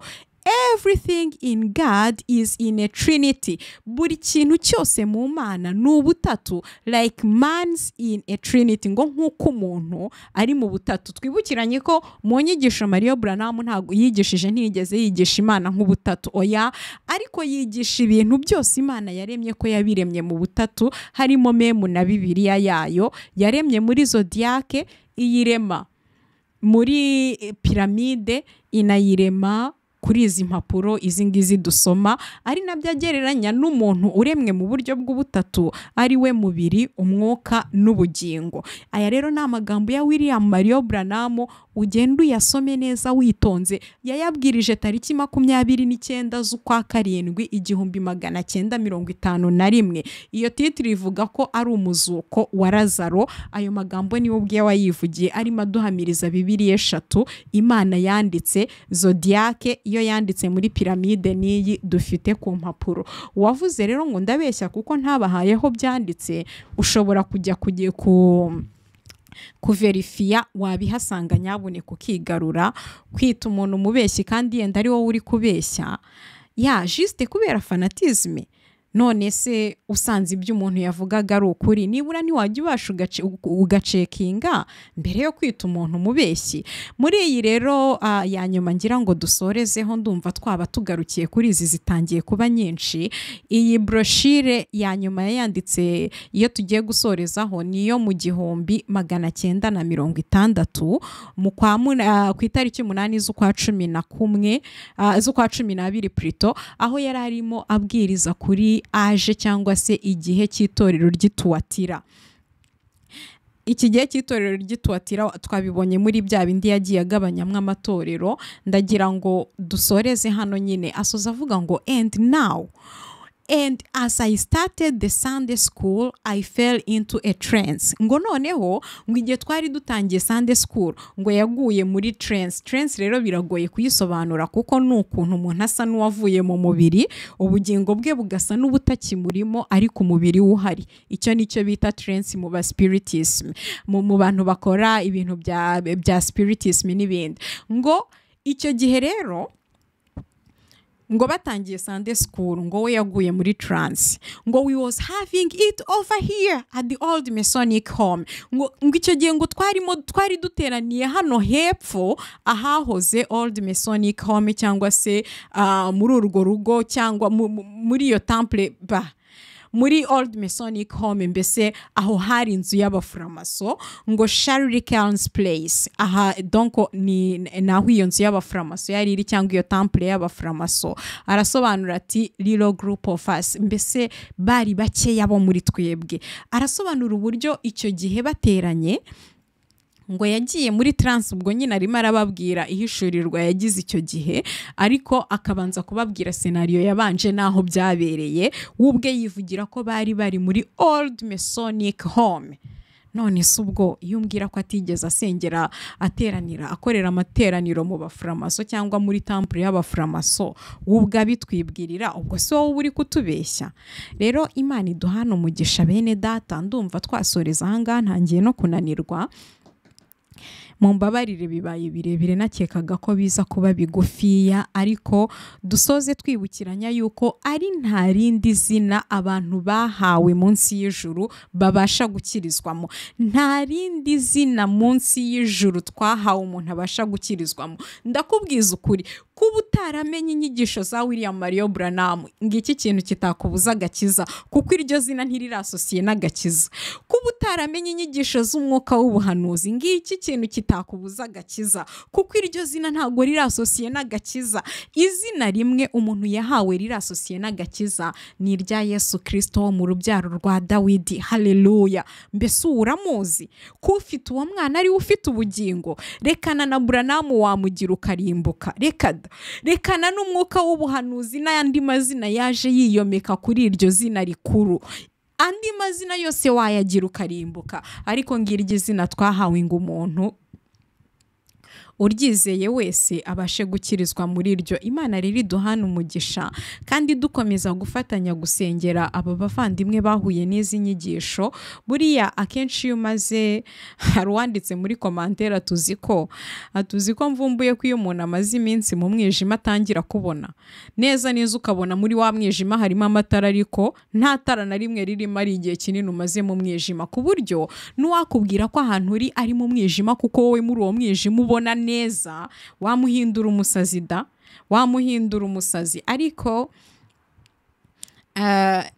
Everything in God is in a trinity. Buri kintu cyose mu mana ni ubutatu like man's in a trinity. Ngo nk'uko umuntu ari mu butatu. Twibukiranye ko mu nyigisho mariyo buranamu ntabwo yigishije ntiyigeze yigisha imana nk'ubutatu. Oya ariko yigisha ibintu byose imana yaremye ko yabiremye mu butatu harimo memu na bibiliya yayo yaremye muri zodiyake iyirema muri piramide inayirema kuri izi mpapuro izi ngizi dusoma ari na byo agereranya n'umuntu uremwe mu buryo bw'ubutatu ari we mubiri umwuka n'ubugingo. Aya rero ni amagambo ya william mario buranamu ugenda uyasome neza witonze. Yayabwirije tariki makumyabiri n'icyenda z'ukwa karindwi igihumbi magana cyenda mirongo itanu na rimwe. Iyo titiri ivuga ko ari umuzuko wa razaro ayo magambo ni we ubwe wayivugiye arimo aduhamiriza bibiri eshatu. Imana yanditse zodiyake iyo yanditse muri piramide n'iyi dufite ku mpapuro. Uwavuze rero ngo ndabeshya kuko ntabahayeho byanditse ushobora kujya kugiye ku kuverifiya wabihasanga nyabuneka ukigarura kwita umuntu umubeshyi kandi yenda ari wowe uri kubeshya. Ya jisite kubera fanatizme none se usanze ibyo umuntu yavugaga ari ukuri. Nibura ntiwajya ubasha ugacekinga mbere yo kwita umuntu umubeshyi muri iyi rero ya nyuma ngira ngo dusorezeho ndumva twaba tugarukiye kuri izi zitangiye kuba nyinshi. Iyi broshire ya nyuma yayanditse iyo tugiye gusorezaho niyo mu gihumbi magana cyenda na mirongo itandatu ku itariki umunani z'ukwa cumi na kumwe z'ukwa cumi n'abiri purito aho yari arimo abwiriza kuri aje cyangwa se igihe cy'itorero ry'ituwatira iki gihe cy'itorero ry'ituwatira twabibonye muri bya bindi yagiye agabanyamo amatorero ndagira ngo dusoreze hano nyine. Asoza avuga ngo and now and as I started the Sunday school I fell into a trance. Ngo noneho ngo igihe twari dutangiye Sunday school ngo yaguye muri trance. Trance rero biragoye kuyisobanura kuko ni ukuntu umuntu asa n'uwavuye mu mubiri ubugingo bwe bugasa n'ubutakimurimo ariko umubiri we uhari. Icyo ni cyo bita trance mu ba spiritism. Mu bantu bakora ibintu bya spiritism n'ibindi. Ngo icyo gihe rero ngo batangiye Sunday school ngo we yaguye muri trance. Ngo we was having it over here at the old Masonic home. Ngo icyo gihe ngo twarimo twari duteraniye hano hepfo ahahoze old Masonic home cyangwa se uh, muri urwo rugo cyangwa muri iyo temple ba. Muri old Masonic home mbese aho hari inzu y'abafuramaso ngo Charlie Cairns place. Aha donc ni naho iyo nzu y'abafuramaso yari iri cyangwa iyo temple y'abafuramaso. Arasobanura ati little group of us. Mbese bari bakeya bo muri twebwe. Arasobanura uburyo icyo gihe bateranye ngo yagiye muri trance ubwo nyine arimo arababwira ihishurirwa yagize icyo gihe ariko akabanza kubabwira senariyo yabanje n'aho byabereye we ubwe yivugira ko bari bari muri old Masonic home. None se ubwo iyo umbwira ko atigeze asengera ateranira akorera amateraniro mu bafuramaso cyangwa muri tampure y'abafuramaso ubwo abitwibwirira ubwo si wowe uri kutubeshya. Rero imana iduhana umugisha bene data ndumva twasoreza ahangaha ntangiye no kunanirwa. Mu mbabarire bibaye birebire nakekaga ko biza kuba bigufiya ariko dusoze twibukiranya yuko ari nta rindi zina abantu bahawe munsi y'ijuru babasha gukirizwamo. Nta rindi zina munsi y'ijuru twahawe umuntu abasha gukirizwamo. Ndakubwiza ukuri kuba utaramenye inyigisho za william mario buranamu ngiki kintu kitakubuza agakiza kuko iryo zina ntirirasosiye n'agakiza. Kuba utaramenye inyigisho z'umwuka w'ubuhanuzi ngiki kintu kitakubuza agakiza kuko iryo zina ntabwo rirasosiye n'agakiza. Izina rimwe umuntu yahawe rirasosiye n'agakiza ni irya yesu kirisito wo mu rubyaro rwa dawidi. Haleluya mbese uwo uramuzi? Ko ufite uwo mwana ari we ufite ubugingo. Rekana na buranamu wamugira ukarimbuka. Reka da rekana n'umwuka w'ubuhanuzi n'ayandi mazina yaje yiyomeka kuri iryo zina rikuru. Andi mazina yose wayagira ukarimbuka. Ariko ngiryo izina twahawe ngo umuntu uryizeye wese abashe gukirizwa muri iryo. Imana riri duhana umugisha kandi dukomeza gufatanya gusengera aba bavandimwe bahuye n'izi nyigisho. Buriya akenshi iyo umaze hari uwanditse muri komantera tuzi ko tuzi ko mvumbuye ko iyo umuntu amaze iminsi mu mwijima atangira kubona. Neza neza ukabona muri wa mwijima harimo amatara ariko nta tara na rimwe ririmo ari igihe kinini umaze mu mwijima. Ku buryo n'uwakubwira ko ahantu uri ari mu mwijima kuko wowe muri uwo mwijima ubona neza wamuhindura umusazi da wamuhindura umusazi. Ariko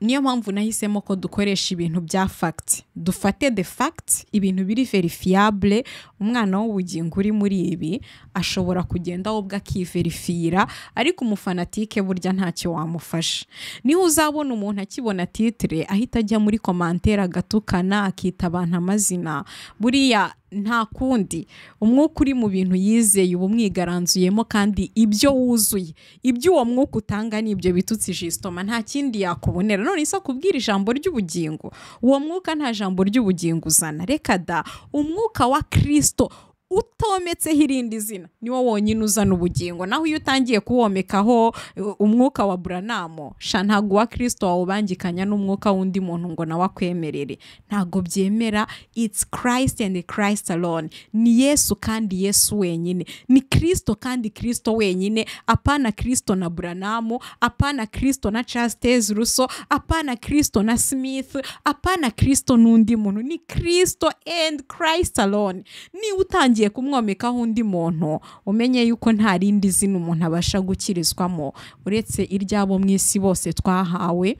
niyo mpamvu nahisemo ko dukoresha ibintu bya fagiti dufate de fagiti ibintu biri verifiyabule umwana w'ubugingo uri muri ibi ashobora kugenda we ubwo akiverifiyira ariko umufanatike burya ntacyo wamufasha. Niho uzabona umuntu akibona titire ahita ajya muri komantere agatukana akita abantu amazina buriya nta kundi. Umwuka uri mu bintu yizeye uba umwigaranzuyemo kandi ibyo wuzuye. Ibyo uwo mwuka utanga ni ibyo bitutse jisitoma nta kindi yakubonera. None isa kubwira ijambo ry'ubugingo? Uwo mwuka nta jambo ry'ubugingo uzana. Reka da umwuka wa kirisito utometseho irindi zina niwo wonyine uzana ubugingo naho iyo utangiye kuwomekaho umwuka wa buranamo sha ntabwo uwa kirisito wawubangikanya n'umwuka w'undi muntu ngo nawe akwemerere. Ntabwo byemera it's christ and christ alone. Ni yesu kandi yesu wenyine. Ni kirisito kandi kirisito wenyine. Apana kirisito na buranamo apana kirisito na chastez ruso apana kirisito na smith apana kirisito n'undi muntu. Ni kirisito and christ alone. Niba utangiye ugiye kumwomekaho undi muntu umenye yuko nta rindi zina umuntu abasha gukirizwamo. Uretse iry'abo mu isi bose twahawe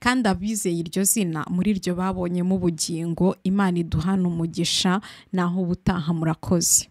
kandi abizeye iryo zina muri iryo babonyemo ubugingo imana iduhana umugisha naho ubutaha murakoze.